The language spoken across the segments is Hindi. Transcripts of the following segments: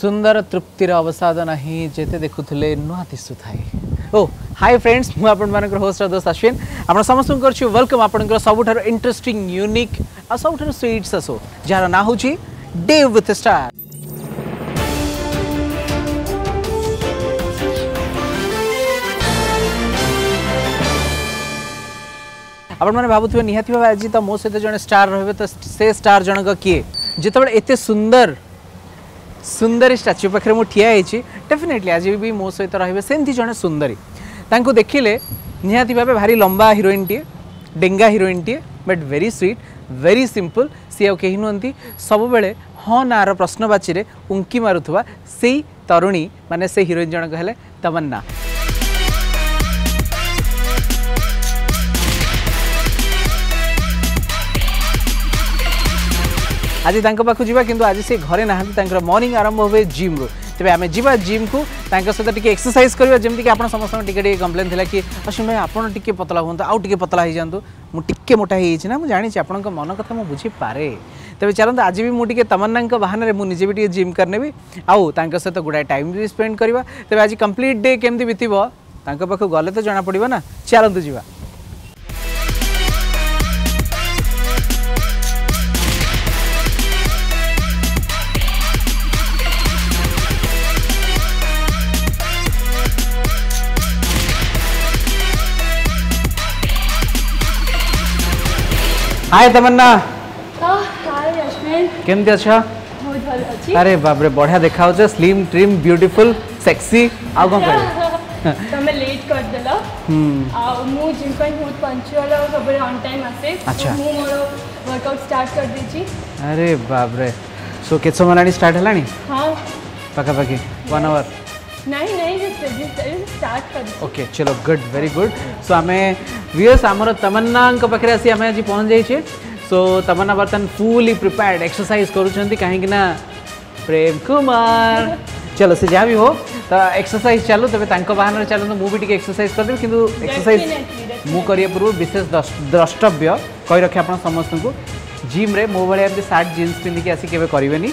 सुंदर तृप्तिर अवसाद नाही जेते देखुले नुआ दिशु दिशुए ओ हाय फ्रेंड्स मु आपण होस्ट दोस्त अश्विन आपण समस्त करुच्छे वेलकम आपण सबुठार इंटरेस्टिंग यूनिक आ सब स्वीट्स शो जार ना हूँ डे विथ स्टार आपण मैंने भावुवे निहाती भाव आज तो मो सहित जो स्टार रे तो से स्टार जनक किए जिते एत सुंदर ସୁନ୍ଦରୀ ଷ୍ଟାଚ୍ୟୁ ପାଖରେ ମୁଁ ଠିଆ ହେଇଛି ଡେଫିନେଟଲି ଆଜି ବି ମୋ ସହିତ ରହିବେ ସେମିତି ଜଣେ ସୁନ୍ଦରୀ ତାଙ୍କୁ ଦେଖିଲେ ନିହାତି ଭାବେ ଭାରି ଲମ୍ବା ହିରୋଇନ୍ଟିଏ ଡେଙ୍ଗା ହିରୋଇନ୍ଟିଏ but very sweet very simple ସିଏ ଆଉ କେହି ନୁହନ୍ତି ସବୁବେଳେ ହଁ ନାଁର ପ୍ରଶ୍ନବାଚୀରେ ଉଙ୍କି ମାରୁଥିବା ସେଇ ତରୁଣୀ ମାନେ ସେ ହିରୋଇନ୍ ଜଣକ ହେଲେ ତମନ୍ନା আজি তাঙ্ক পাখু যা কিন্তু আজি সে ঘরে না তাঙ্কর মর্নিং আরম্ভ হুয়ে জিম্রু তবে আমি যা জিম কু তাঙ্ক সহ টিকি এক্সরসাইজ করা যেমি আপনার সমস্ত টিকি টিকি কমপ্লেন লা কি অসীম ভাই আপনার টিকি পতলা হুম আউ টিকি পতলা হয়ে যাতে মু টিকি মোটা হয়েছি না জাঁচি আপনার মন কথা মু বুঝিপারে তবে চলতো আজ বি মুখে তমন্না বাহানের মু নিজে বি টিকি জিম করেবি আউ তাঙ্ক সহ গুড়ায়ে টাইম বি স্পেন্ড করা তবে আজ কমপ্লিট ডে কেমি বিতব তাঙ্ক পাখ গলে তো জনা পড়ব না চলতো যা हाय तमन्ना हाय यशमेन केमति अछ अच्छा? बहुत भल अछि अरे बाप रे बढ़िया देखाउ छ स्लिम ट्रिम ब्यूटीफुल सेक्सी आ कौन कर तमे लेट कर देला हम हम्म। आ मु जिम पे बहुत पंचुअल और सब ऑन टाइम आसे तो अच्छा मु मोर वर्कआउट स्टार्ट कर दी छी अरे बाप रे सो केसो मलानी स्टार्ट हलानी हां पक्का पक्की 1 आवर नहीं नहीं जस्ट जस्ट स्टार्ट ओके चलो गुड वेरी गुड सो आम व्यूअर्स हमर तमन्नांक पखरे आसी आमे आज पहुँच जाइए सो तमन्ना बर्तन फुली प्रिपेयर्ड एक्सरसाइज करू कि प्रेम कुमार चलो सी जहाँ भी हो तो एक्सरसाइज चलो तबे तांको बहाने चलो तो मुझे भी टिक एक्सरसाइज कर दे किंतु एक्सरसाइज मु करिय पूर्व विशेष द्रष्टव्य कहि रखे आपन समस्त को जिम रे मो भले आबे शर्ट जीन्स पिनि के आसी केबे करिवेनी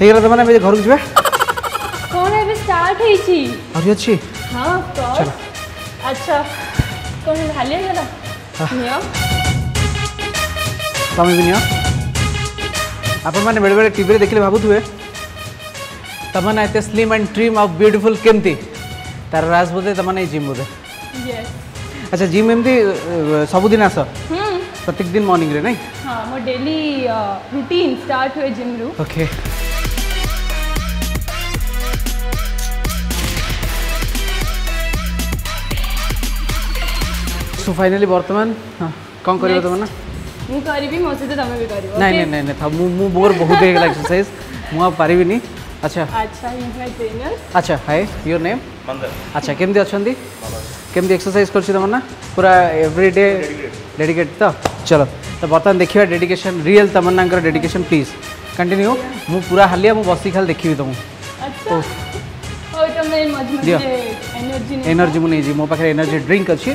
ହେଇଗଲା ତ ମାନେ ଏବେ ଘରକୁ ଯିବା କ'ଣ ଏବେ ଷ୍ଟାର୍ଟ ହେଇଛି ଆହୁରି ଅଛି ହଁ ଚାଲ ଆଚ୍ଛା କ'ଣ ଭାଲି ହେଇଗଲା ନିଅ ତମେ ବି ନିଅ ଆପଣମାନେ ବେଳେବେଳେ ଟିଭିରେ ଦେଖିଲେ ଭାବୁଥିବେ ତମନା ଏତେ ସ୍ଲିମ୍ ଆଣ୍ଡ ଟ୍ରିମ୍ ଆଉ ବ୍ୟୁଟିଫୁଲ୍ କେମିତି ତାର ରାଜ ବୋଧେ ତମେ ଏଇ ଜିମ୍ ବୋଧେ ଆଚ୍ଛା ଜିମ୍ ଏମିତି ସବୁଦିନ ଆସ ପ୍ରତ୍ୟେକ ଦିନ ମର୍ଣ୍ଣିଂରେ ନାଇଁ ହଁ ମୋ ଡେଲି ରୁଟିନ୍ ଷ୍ଟାର୍ଟ ହୁଏ ଜିମ୍ରୁ ଓକେ सो फाइनली वर्तमान कौन कर बोर बहुत एक्सरसाइज मुझे अच्छा अच्छा अच्छा अच्छा हाय योर नेम अच्छा, एक्सरसाइज कर पूरा एवरीडे डेडिकेट तो चलो तो बर्तमान देखिए dedication real Tamanna dedication please continue मु पूरा हालिया मु बसि खाली देखी तुम अच्छा। ओ तो एनर्जी एनर्जी मुझे मो पाखे एनर्जी ड्रिंक अच्छी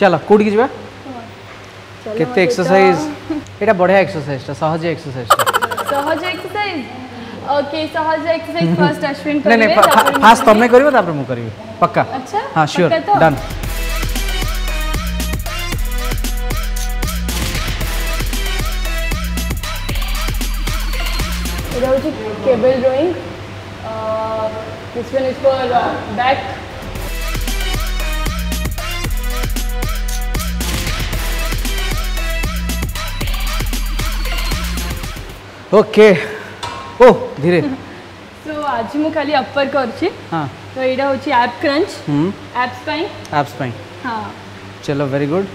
ଚାଲ କୋଉଠିକି ଯିବା କେତେ ଏକ୍ସରସାଇଜ ଏଇଟା ବଢିଆ ଏକ୍ସରସାଇଜଟା ସହଜ ଏକ୍ସରସାଇଜ सहज एक्सरसाइज ओके सहज एक्सरसाइज फर्स्ट अश्विन करेंगे नहीं नहीं फास्ट तुमने करियो तापर मु करियो पक्का अच्छा हां श्योर डन इधर होची cable rowing this one is for back okay ओ धीरे सो आज मु खाली अपर कर छी हां तो एडा होची ऐप क्रंच हम ऐप स्पाइन ऐप स्पाइन हां चलो वेरी गुड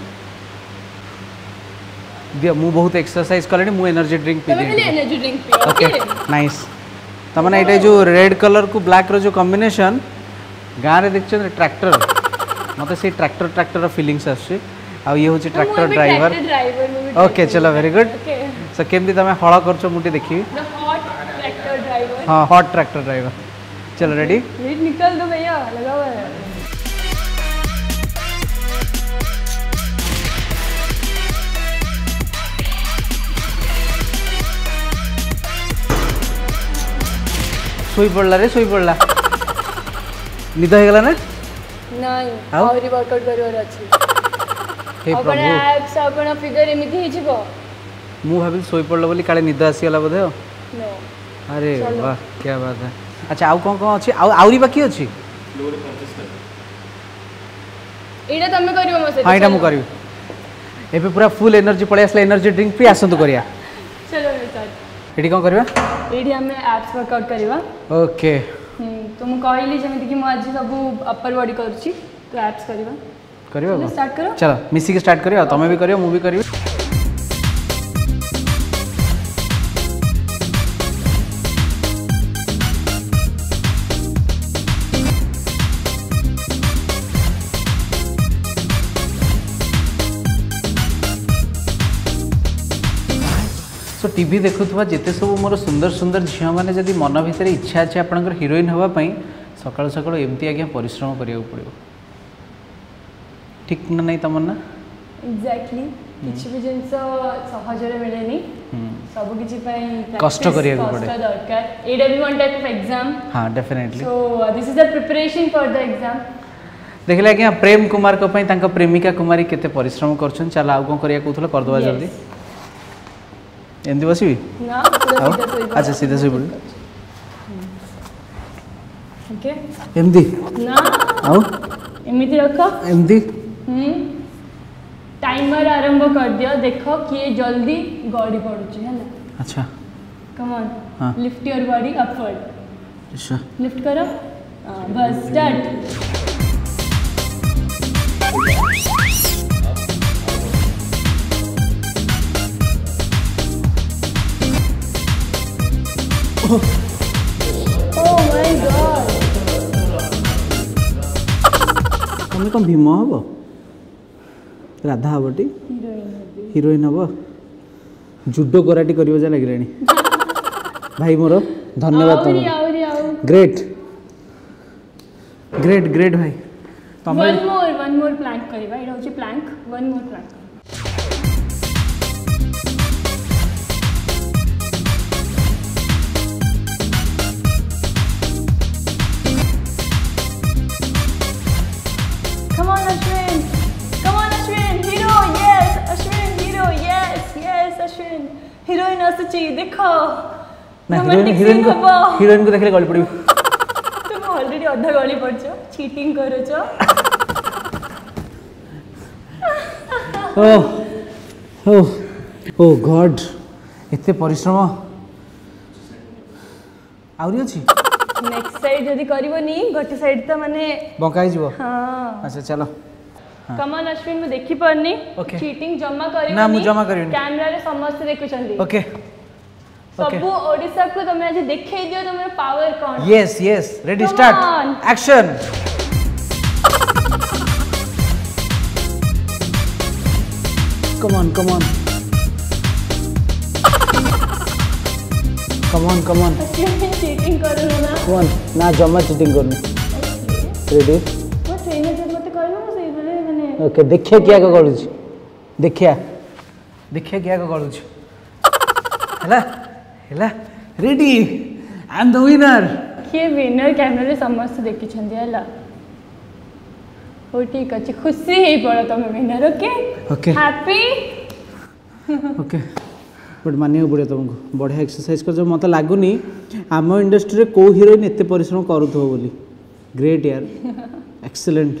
दिया मु बहुत एक्सरसाइज करले मु एनर्जी ड्रिंक पी ले एनर्जी ड्रिंक पी ओके नाइस त माने एटा जो रेड कलर को ब्लैक रो जो कॉम्बिनेशन गाँव में ट्रैक्टर मत से ट्रैक्टर ट्रैक्टर फिलिंगस आस ये हूँ ट्रैक्टर ड्राइवर ओके चलो वेरी गुड okay. सर केमती तुम हल कर देखी हाँ हट ट्रैक्टर ड्राइवर चलो रेडी निकल दो भैया लगा हुआ है सोई पड़ला रे सुई पड़ला निद हो गला ना नहीं हाँ? आउरी वर्कआउट करवर अछि हे प्रभु आपण एप्स आपण फिगर एमिति हे ମୁଁ ଭାବିଲି ଶୋଇପଡ଼ିଲ ବୋଲି କାଳେ ନିଦ ଆସିଗଲା ବୋଧେ ଆଉ ଆରେ ବାହ କ୍ୟା ବାତ ଆଚ୍ଛା ଆଉ କ'ଣ କ'ଣ ଅଛି ଆଉ ଆହୁରି ବାକି ଅଛି ଏଇଟା ତମେ କରିବ ମୋ ସହିତ ହଁ ଏଇଟା ମୁଁ କରିବି ଏବେ ପୁରା ଫୁଲ୍ ଏନର୍ଜି ପଳେଇ ଆସିଲା ଏନର୍ଜି ଡ୍ରିଙ୍କ୍ ପି ଆସନ୍ତୁ କରିବା ଏଠି କ'ଣ କରିବା ଏଇଠି ଆମେ ଆପ୍ସ ୱାର୍କଆଉଟ୍ କରିବା ଓକେ ତ ମୁଁ କହିଲି ଯେମିତିକି ମୁଁ ଆଜି ସବୁ ଅପର ବଡି କରୁଛି ତ ଆପ୍ସ କରିବା କରିବା ଚାଲ ମିଶିକି ଷ୍ଟାର୍ଟ କରିବା ତମେ ବି କରିବ ମୁଁ ବି କରିବି টিভি দেখুথা যেতে সবু মোর সুন্দর সুন্দর ঝিও মানে যদি মন ভিতরে ইচ্ছা আছে আপনার হিরোইন হওয়া সকাল সকাল এমতি আজ্ঞা পরিশ্রম করা পড়ব ঠিক না নাই তমন্না এক্স্যাক্টলি কিছু বি জিনিস সহজরে মিলেনি সবু কিছু পাই কষ্ট করিয়া পড়ে কষ্ট দরকার এটা B one type of exam হ্যাঁ definitely so this is a preparation for the exam ଦେଖିଲେ ଆଜ୍ଞା ପ୍ରେମ କୁମାରଙ୍କ ପାଇଁ ତାଙ୍କ ପ୍ରେମିକା କୁମାରୀ କେତେ ପରିଶ୍ରମ କରୁଛନ୍ତି ଚାଲ ଆଉ କ'ଣ କରିବା କହୁଥିଲେ କରିଦେବା ଜଲ୍ଦି ଏମିତି ବସିବି ଆଚ୍ଛା ସିଧା ଶୋଇପଡ଼ିବି ଏମିତି ଆଉ ଏମିତି ରଖ ଏମିତି ଟାଇମର ଆରମ୍ଭ କରିଦିଅ ଦେଖ କିଏ ଜଲ୍ଦି ଗଡ଼ି ପଡ଼ୁଛି ହେଲା ଆଚ୍ଛା come on lift your body upward lift करो बस स्टार्ट ତମେ କ'ଣ ଭୀମ ହବ ରାଧା ହବଟି ହିରୋଇନ୍ ହବ ଜୁଡୋ କରାଟି କରିବ ଯାହା ଲାଗିଲାଣି ଭାଇ ମୋର ଧନ୍ୟବାଦ ତମ ଗ୍ରେଟ୍ ଗ୍ରେଟ୍ ଗ୍ରେଟ୍ ଭାଇ ତମେ ୱାନ୍ ମୋର୍ ପ୍ଲାଙ୍କ କରିବା ଏଇଟା ହେଉଛି ପ୍ଲାଙ୍କ ୱାନ୍ ମୋର୍ ପ୍ଲାଙ୍କ सेन हिरोइन आसे चाहिए देखो रोमांटिक सीन को देखले गली पडियो तुम ऑलरेडी अधा गली पडछ चीटिंग करछ ओ ओ ओ गॉड एते परिश्रम आउरी अछि नेक्स्ट साइड जदी करबनी गोटे साइड चलो हाँ। कमल अश्विन मु देखि परनी ओके चीटिंग जमा करियो ना मु जमा करियो कैमरा रे समस्त देखु चंदी ओके सब ओडिसा को तुम आज देखै दियो तुम्हारे पावर कौन yes yes ready start action come on come on come on come on cheating करू ना कौन ना जमा चीटिंग करू रेडी ओके देखिए क्या को गळुच देखिए देखिए क्या को गळुच हला हला ready I am the winner के विनर कैमरा रे समस्त देखि छन हला हो ठीक अछि खुशी हे पड़ तमे winner okay okay happy okay but मानिया बढ़िया तुमको बढ़िया एक्सरसाइज कर जो मत लगुनि आम इंडस्ट्री में कौ हिरोइन एत परिश्रम करुव बोली ग्रेट यार excellent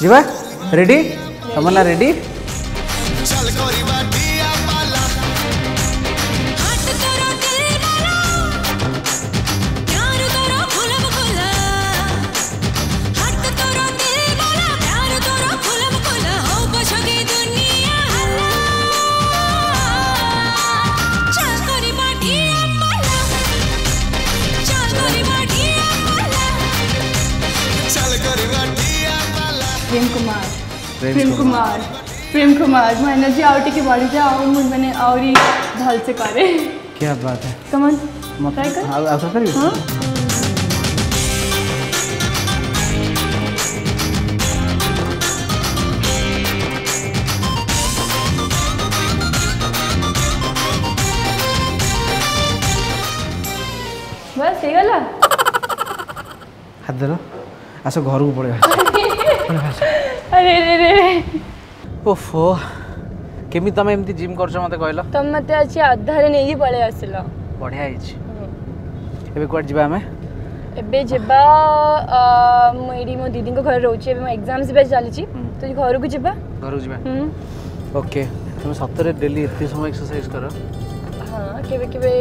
Shiva ready Kamala ready Kumar Prem Kumar Mahendra ji outie की बॉडी जा और मैंने और ही ढाल से करे क्या बात है कमन ट्राई कर हां ऐसा करिए हां बस ये गला हाथ दो ऐसा घर को पड़ेगा अरे रे रे ଓହୋ କେମିତି ତମେ ଏମିତି ଜିମ୍ କରୁଛ ମୋତେ କହିଲ ତମେ ମୋତେ ଆଜି ଅଧାରେ ନେଇକି ପଳେଇ ଆସିଲ ବଢ଼ିଆ ହେଇଛି ଏବେ କୁଆଡ଼େ ଯିବା ଆମେ ଏବେ ଯିବା ମୁଁ ଏଇଠି ମୋ ଦିଦିଙ୍କ ଘରେ ରହୁଛି ଏବେ ମୋ ଏକ୍ଜାମ୍ସ ଏବେ ଚାଲିଛି ତ ଘରକୁ ଯିବା ଘରକୁ ଯିବା ଓକେ ତମେ ସତରେ ଡେଲି ଏତେ ସମୟ ଏକ୍ସରସାଇଜ୍ କର ହଁ କେବେ କେବେ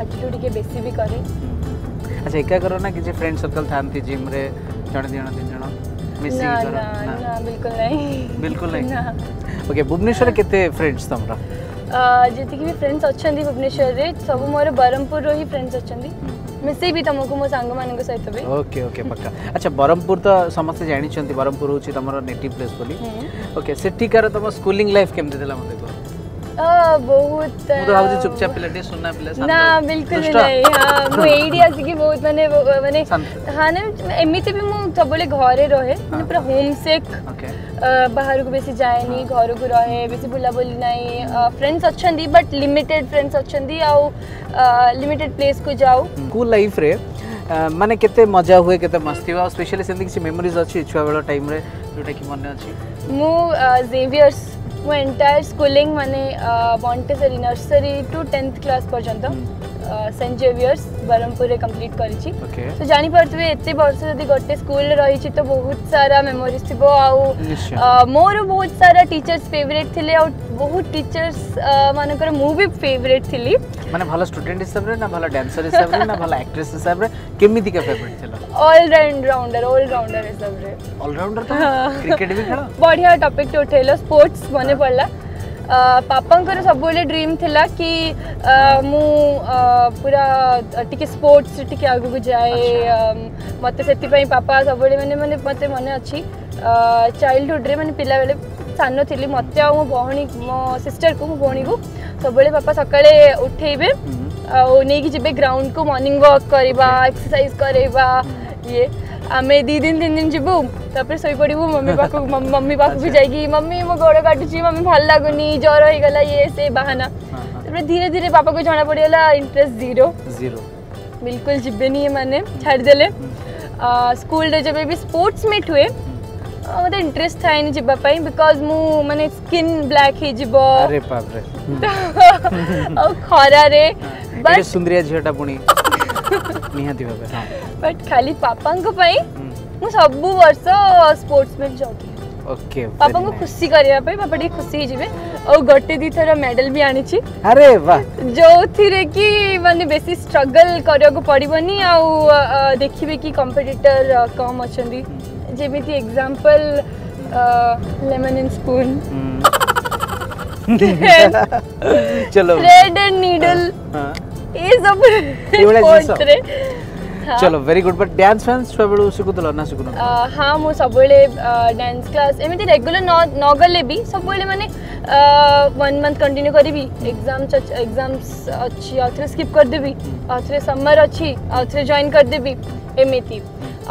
ଆଜିଠୁ ଟିକେ ବେଶୀ ବି କରେ ଆଚ୍ଛା ଏକା କର ନା କିଛି ଫ୍ରେଣ୍ଡ ସର୍କଲ୍ ଥାନ୍ତି ଜିମ୍ରେ ଜଣେ ଦୁଇ ଜଣ ତିନି मिसिंग ना, ना, ना, ना बिल्कुल नहीं बिल्कुल नहीं ओके भुवनेश्वर केते फ्रेंड्स तमरा ଯେତିକି ବି ଫ୍ରେଣ୍ଡସ୍ ଅଛନ୍ତି ଭୁବନେଶ୍ୱରରେ ସବୁ ମୋର ବ୍ରହ୍ମପୁରର ହିଁ ଫ୍ରେଣ୍ଡସ୍ ଅଛନ୍ତି ମିଶେଇବି ତମକୁ ମୋ ସାଙ୍ଗମାନଙ୍କ ସହିତ ବି ଓକେ ଓକେ ପକ୍କା ଆଚ୍ଛା ବ୍ରହ୍ମପୁର ତ ସମସ୍ତେ ଜାଣିଛନ୍ତି ବ୍ରହ୍ମପୁର ହେଉଛି ତମର ନେଟିଭ୍ ପ୍ଲେସ୍ ବୋଲି ଓକେ ସେଠିକାର ତମ ସ୍କୁଲିଂ ଲାଇଫ୍ କେମିତି ଥିଲା ମୋତେ କୁହ आ, बहुत चुपचाप सुनना ना बिल्कुल नहीं हां मु एडी एमिति भी मु सबले घरे हाँ। पूरा होम सिक बाहर को बेसी जाएनी हाँ। घर को रहे बेसी बुला बुली नहीं फ्रेंड्स अच्छंदी बट लिमिटेड फ्रेंड्स अच्छंदी लिमिटेड प्लेस को जाऊ स्कूल लाइफ रे माने केते मजा हुए केते मस्ती हुआ स्पेशली सेंदी किसी मेमोरीज अछि छुआ बेला टाइम रे जोटा कि मन अछि मु जेवियर्स मो एंटायर स्कुलींग माने Montessori nursery to tenth class पर्यंत हम्म. सेंट जेवियर्स ब्रह्मपुर कम्प्लीट करी तो एत वर्ष जब गोटे स्कूल रही तो बहुत सारा मेमोरीज थी आउ मोर बहुत सारा टीचर्स फेवरेट थे बहुत टीचर्स मानकर मुझे फेवरेट थी माने भला स्टूडेंट हिसाब रे ना भला डांसर हिसाब रे ना भला एक्ट्रेस हिसाब रे केमिति का फेवरेट थिला ऑल राउंड राउंडर हिसाब रे ऑल तो क्रिकेट भी खेला बढ़िया टॉपिक तो उठेलो स्पोर्ट्स मने पड़ला ପାପାଙ୍କର ସବୁବେଳେ ଡ୍ରିମ୍ ଥିଲା କି ମୁଁ ପୁରା ଟିକେ ସ୍ପୋର୍ଟସ୍ ଟିକେ ଆଗକୁ ଯାଏ ମୋତେ ସେଥିପାଇଁ ପାପା ସବୁବେଳେ ମାନେ ମାନେ ମୋତେ ମନେ ଅଛି ଚାଇଲ୍ଡହୁଡ଼୍ରେ ମାନେ ପିଲାବେଳେ ସାନ ଥିଲି ମୋତେ ଆଉ ମୋ ଭଉଣୀ ମୋ ସିଷ୍ଟରକୁ ମୋ ଭଉଣୀକୁ ସବୁବେଳେ ପାପା ସକାଳେ ଉଠେଇବେ ଆଉ ନେଇକି ଯିବେ ଗ୍ରାଉଣ୍ଡକୁ ମର୍ଣ୍ଣିଂ ୱାକ୍ କରିବା ଏକ୍ସରସାଇଜ୍ କରେଇବା ଇଏ आम दी दिन तीन दिन जीव तापर शोपड़ू मम्मी पाक मम्मी पाक भी जाकि मम्मी मो गोड़ काटू मम्मी भल लगुनी ज्वर हो गला ये से बाहाना हाँ, हाँ। तापर धीरे धीरे बापा को जना पड़गला इंटरेस्ट जीरो जीरो बिल्कुल नहीं मैंने छाड़देले हम्म। स्कूल जब भी स्पोर्ट्स मिट हुए मतलब हम्म। इंटरेस्ट था जी बिकज मु ମୁଁ स्किन ସ୍କିନ୍ खरारे ହେଇଯିବ ଆଉ ଖରାରେ ସୁନ୍ଦରିଆ बट खाली पापा को पई मु सब वर्ष स्पोर्ट्समैन जोगी ओके पापा को खुशी करिया पई पापा डी खुशी जीवे ओ गट्टे दी थरा मेडल भी आनी छी अरे वाह जो थिरे की माने बेसी स्ट्रगल करियो को पड़िबनी आ देखिबे की कॉम्पिटिटर कम अछंदी जेमिति एग्जांपल लेमन एंड स्पून चलो रेड एंड नीडल हां ये सब कोचरे हाँ। चलो very good but dance fans सबेळु सिकुतल ना सिकुन हां मु सबेळे डांस क्लास एमिति रेगुलर न गले भी सबेळे माने वन मंथ कंटिन्यू करी एग्जाम्स एग्जाम्स अच्छी आथरे स्किप कर देबी आथरे समर अच्छी आथरे जॉइन कर देबी एमती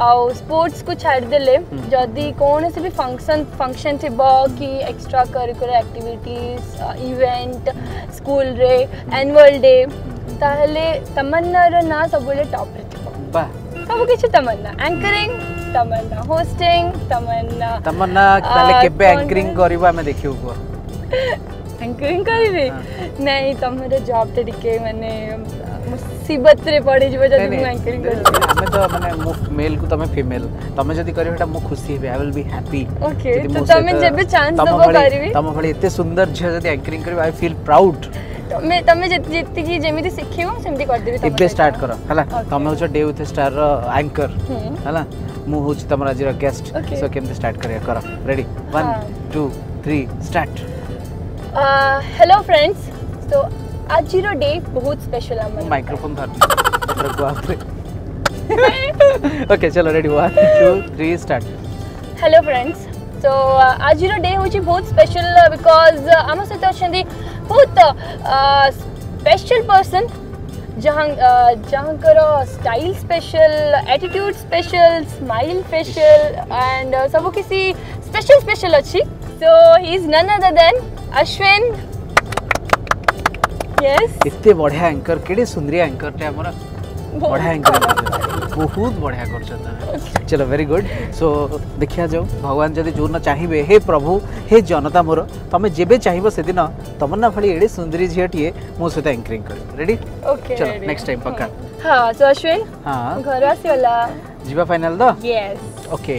आउ स्पोर्ट्स को छाड़ देले हम्म। जदी कोन से भी फंक्शन फंक्शन थी की extra curricular activities event school रे एनुअल डे ତାହେଲେ ତମନ୍ନାର ନାଁ ସବୁବେଳେ ଟପ୍ରେ ଥିବ ସବୁ କିଛି ତମନ୍ନା ଆଙ୍କରିଂ ତମନ୍ନା ହୋଷ୍ଟିଂ ତମନ୍ନା ତମନ୍ନା ତାହେଲେ କେବେ ଆଙ୍କରିଂ କରିବ ଆମେ ଦେଖିବୁ କୁହ ଆଙ୍କରିଂ କରିବି ନାଇଁ ତମର ଜବ୍ଟା ଟିକେ ମାନେ મુસીબત રે પડી જવો જદી હું એન્કરિંગ કરી અમે તો મને મુ મેલ કુ તમે ફિમેલ તમે જદી કર્યો હેટા મુ ખુશી હેબી I will be happy okay તો તમે જેબે ચાન્સ દબો કરીવી તમે ભલે એતે સુંદર ઝે જદી એન્કરિંગ કરીવી આઈ ફીલ પ્રાઉડ ତମେ ତମେ ଯେତିକି ଯେମିତି ଶିଖିବ ସେମିତି କରିଦେବି ଏବେ ଷ୍ଟାର୍ଟ କର ହେଲା ତମେ ହଉଛ ଡେ ୱିଥ୍ ଷ୍ଟାର ର ଆଙ୍କର ହେଲା ମୁଁ ହଉଛି ତମର ଆଜିର ଗେଷ୍ଟ ସୋ କେମିତି ଷ୍ଟାର୍ଟ କରିବା କର ready 1 2 3 start hello friends so आजीर day बहुत स्पेशल आम माइक्रोफोन ओके चलो ready one two three start hello friends तो आज डे हूँ बहुत स्पेशल बिकॉज आम सहित अच्छा बहुत स्पेशल पर्सन जहाँ जहाँ style special attitude special smile special and सब किसी स्पेशल स्पेशल अच्छी तो he is none other than Ashwin ଏତେ ବଢ଼ିଆ ଆଙ୍କର କେଡ଼େ ସୁନ୍ଦରିଆ ଆଙ୍କରଟେ ଆମର ବଢ଼ିଆ ଆଙ୍କର ବହୁତ ବଢ଼ିଆ କରୁଛନ୍ତି ଚଲୋ ଭେରି ଗୁଡ୍ ସୋ ଦେଖିଆ ଯାଉ ଭଗବାନ ଯଦି ଯେଉଁଦିନ ଚାହିଁବେ ହେ ପ୍ରଭୁ ହେ ଜନତା ମୋର ତମେ ଯେବେ ଚାହିଁବ ସେଦିନ ତମନ୍ନା ଭଳି ଏଡ଼େ ସୁନ୍ଦରୀ ଝିଅଟିଏ ମୋ ସହିତ ଆଙ୍କରିଂ କରିବ ରେଡି ଚଲୋ ନେକ୍ସଟ ଟାଇମ୍ ପକ୍କା ହଁ ଯିବା ଫାଇନାଲ ତ ଓକେ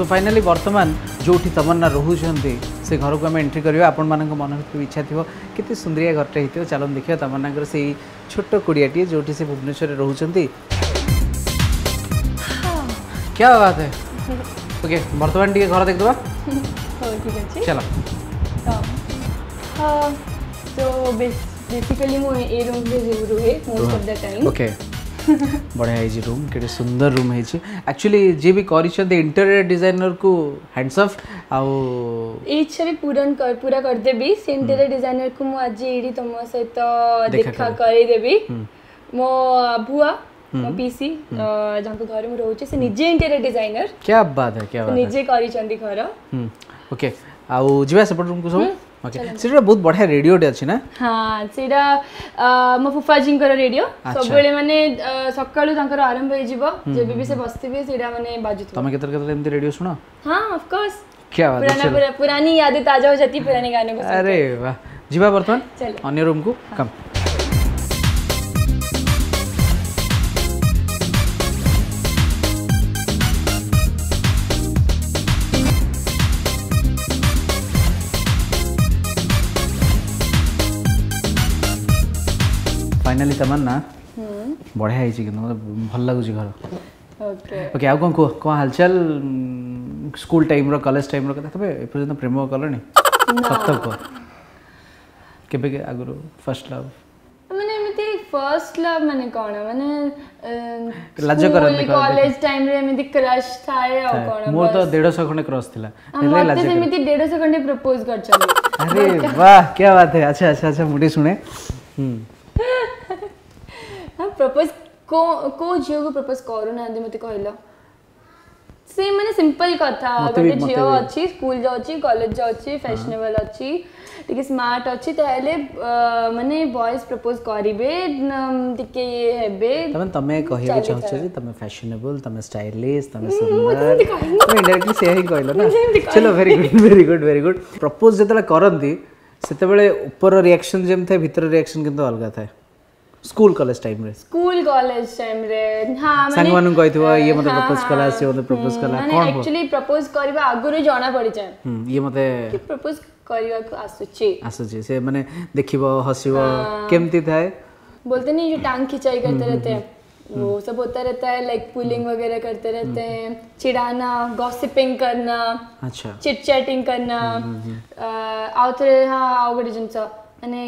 सो फाइनाली बर्तमान जोटी तमन्ना रोचे से घर को आम एंट्री करवा आपण मन भी इच्छा थी कितने सुंदरिया घर घरटे होती चलो देखिए तमन्ना से छोट कुड़ियाटे जो भुवनेश्वर रोचे क्या बात है ओके बर्तमान टे घर देखदे चलो हाँ। हाँ, तो बेसिकली मु ए रूम रे रुहे most of the time okay ବଢ଼ିଆ ହେଇଛି ରୁମ୍ କେଡ଼େ ସୁନ୍ଦର ରୁମ୍ ହେଇଛି ଆକ୍ଚୁଆଲି ଯିଏ ବି କରିଛନ୍ତି ଇଣ୍ଟେରିୟର ଡିଜାଇନରକୁ ହ୍ୟାଣ୍ଡସ୍ ଅଫ୍ ଆଉ ଏ ଇଚ୍ଛା ବି ପୂରଣ ପୁରା କରିଦେବି ସେ ଇଣ୍ଟେରିୟର ଡିଜାଇନରକୁ ମୁଁ ଆଜି ଏଇଠି ତୁମ ସହିତ ଦେଖା କରେଇଦେବି ମୋ ଭୁଆ ମୋ ପିସି ଯାଙ୍କ ଘରେ ମୁଁ ରହୁଛି ସେ ନିଜେ ଇଣ୍ଟେରିୟର ଡିଜାଇନର କ୍ୟା ବାଦ୍ ହେ କ୍ୟା ବାଦ୍ ନିଜେ କରିଛନ୍ତି ଘର ଓକେ ଆଉ ଯିବା ସେପଟ ରୁମ୍କୁ ସବୁ ओके सेटा बहुत बढ़िया रेडियो डे अछि ना हां सेटा मो फुफाजी को रेडियो सब बेले माने सकाळू तांकर आरंभ होई जीवो जेबे भी से बसतिबे सेटा माने बाजू तमे केतर केतर एमती रेडियो सुना हां ऑफ कोर्स क्या बात पुराना पुरा, पुरानी यादें ताजा हो जाती पुराने गाने को अरे वाह जीवा वर्तमान अन्य रूम को कम फाइनाली तमन्ना बढ़िया ହେଇଛି କିନ୍ତୁ ମୋତେ ଭଲ ଲାଗୁଛି ଘର ଓକେ ଆଉ କ'ଣ କୁହ କ'ଣ ହାଲଚାଲ ସ୍କୁଲ ଟାଇମ୍ର କଲେଜ ଟାଇମ୍ର କଥା ତେବେ ଏପର୍ଯ୍ୟନ୍ତ ପ୍ରେମ କଲଣି ସତ କୁହ କେବେ ଆଗରୁ ଫାର୍ଷ୍ଟ ଲଭ୍ ମାନେ ଏମିତି ଫାର୍ଷ୍ଟ ଲଭ୍ ମାନେ କ'ଣ ମାନେ ଲାଜ କରନ୍ତି କଲେଜ ଟାଇମ୍ରେ ଏମିତି କ୍ରଶ୍ ଥାଏ ଆଉ କ'ଣ ମୋର ତ 150 ଖଣ୍ଡେ କ୍ରଶ୍ ଥିଲା ହେଲେ ଲାଜ ସେମିତି 150 ଖଣ୍ଡେ ପ୍ରପୋଜ କରିଛନ୍ତି ଆରେ ବାଃ क्या बात है अच्छा अच्छा अच्छा मुझे सुने हम्म ପ୍ରପୋଜ୍ କେଉଁ ଝିଅକୁ ପ୍ରପୋଜ୍ କରୁନାହାନ୍ତି ମୋତେ କହିଲ ସେଇମାନେ ସିମ୍ପଲ୍ କଥା ଗୋଟେ ଝିଅ ଅଛି ସ୍କୁଲ ଯାଉଛି କଲେଜ ଯାଉଛି ଫ୍ୟାସନେବଲ୍ ଅଛି ଟିକେ ସ୍ମାର୍ଟ ଅଛି ତାହେଲେ ମାନେ ବଏଜ୍ ପ୍ରପୋଜ୍ କରିବେ ଟିକେ ଇଏ ହେବେ ତମେ ତମେ କହିବାକୁ ଚାହୁଁଛ ଯେ ତମେ ଫ୍ୟାସନେବଲ୍ ତମେ ଷ୍ଟାଇଲିସ୍ ତମେ ସୁନ୍ଦର ଇଣ୍ଡାଇରେକ୍ଟଲି ସେୟା ହିଁ କହିଲ ନା ଚଲୋ very good very good very good propose ଯେତେବେଳେ କରନ୍ତି ସେତେବେଳେ ଉପର ରିଆକ୍ସନ୍ ଯେମିତି ଥାଏ ଭିତର ରିଆକ୍ସନ୍ କିନ୍ତୁ ଅଲଗା ଥାଏ ସ୍କୁଲ କଲେଜ ଟାଇମରେ ସ୍କୁଲ କଲେଜ ଟାଇମରେ ହଁ ସାଙ୍ଗମାନଙ୍କୁ କହିଥିବ ଇଏ ମୋତେ ପ୍ରପୋଜ କଲା ସିଏ ମୋତେ ପ୍ରପୋଜ କଲା କ'ଣ ଆକ୍ଚୁଆଲି ପ୍ରପୋଜ କରିବା ଆଗରୁ ଜଣା ପଡ଼ିଯାଏ ଇଏ ମୋତେ ପ୍ରପୋଜ କରିବାକୁ ଆସୁଛି ଆସୁଛି ସେ ମାନେ ଦେଖିବ ହସିବ କେମିତି ଥାଏ बोलते नहीं जो टांग खिंचाई करते रहते हैं वो सब होता रहता है लाइक पुलिंग वगैरह करते रहते हैं चिड़ाना गॉसिपिंग करना अच्छा चिट चैटिंग करना आउ थे हाँ आउ गए जिनसा ମାନେ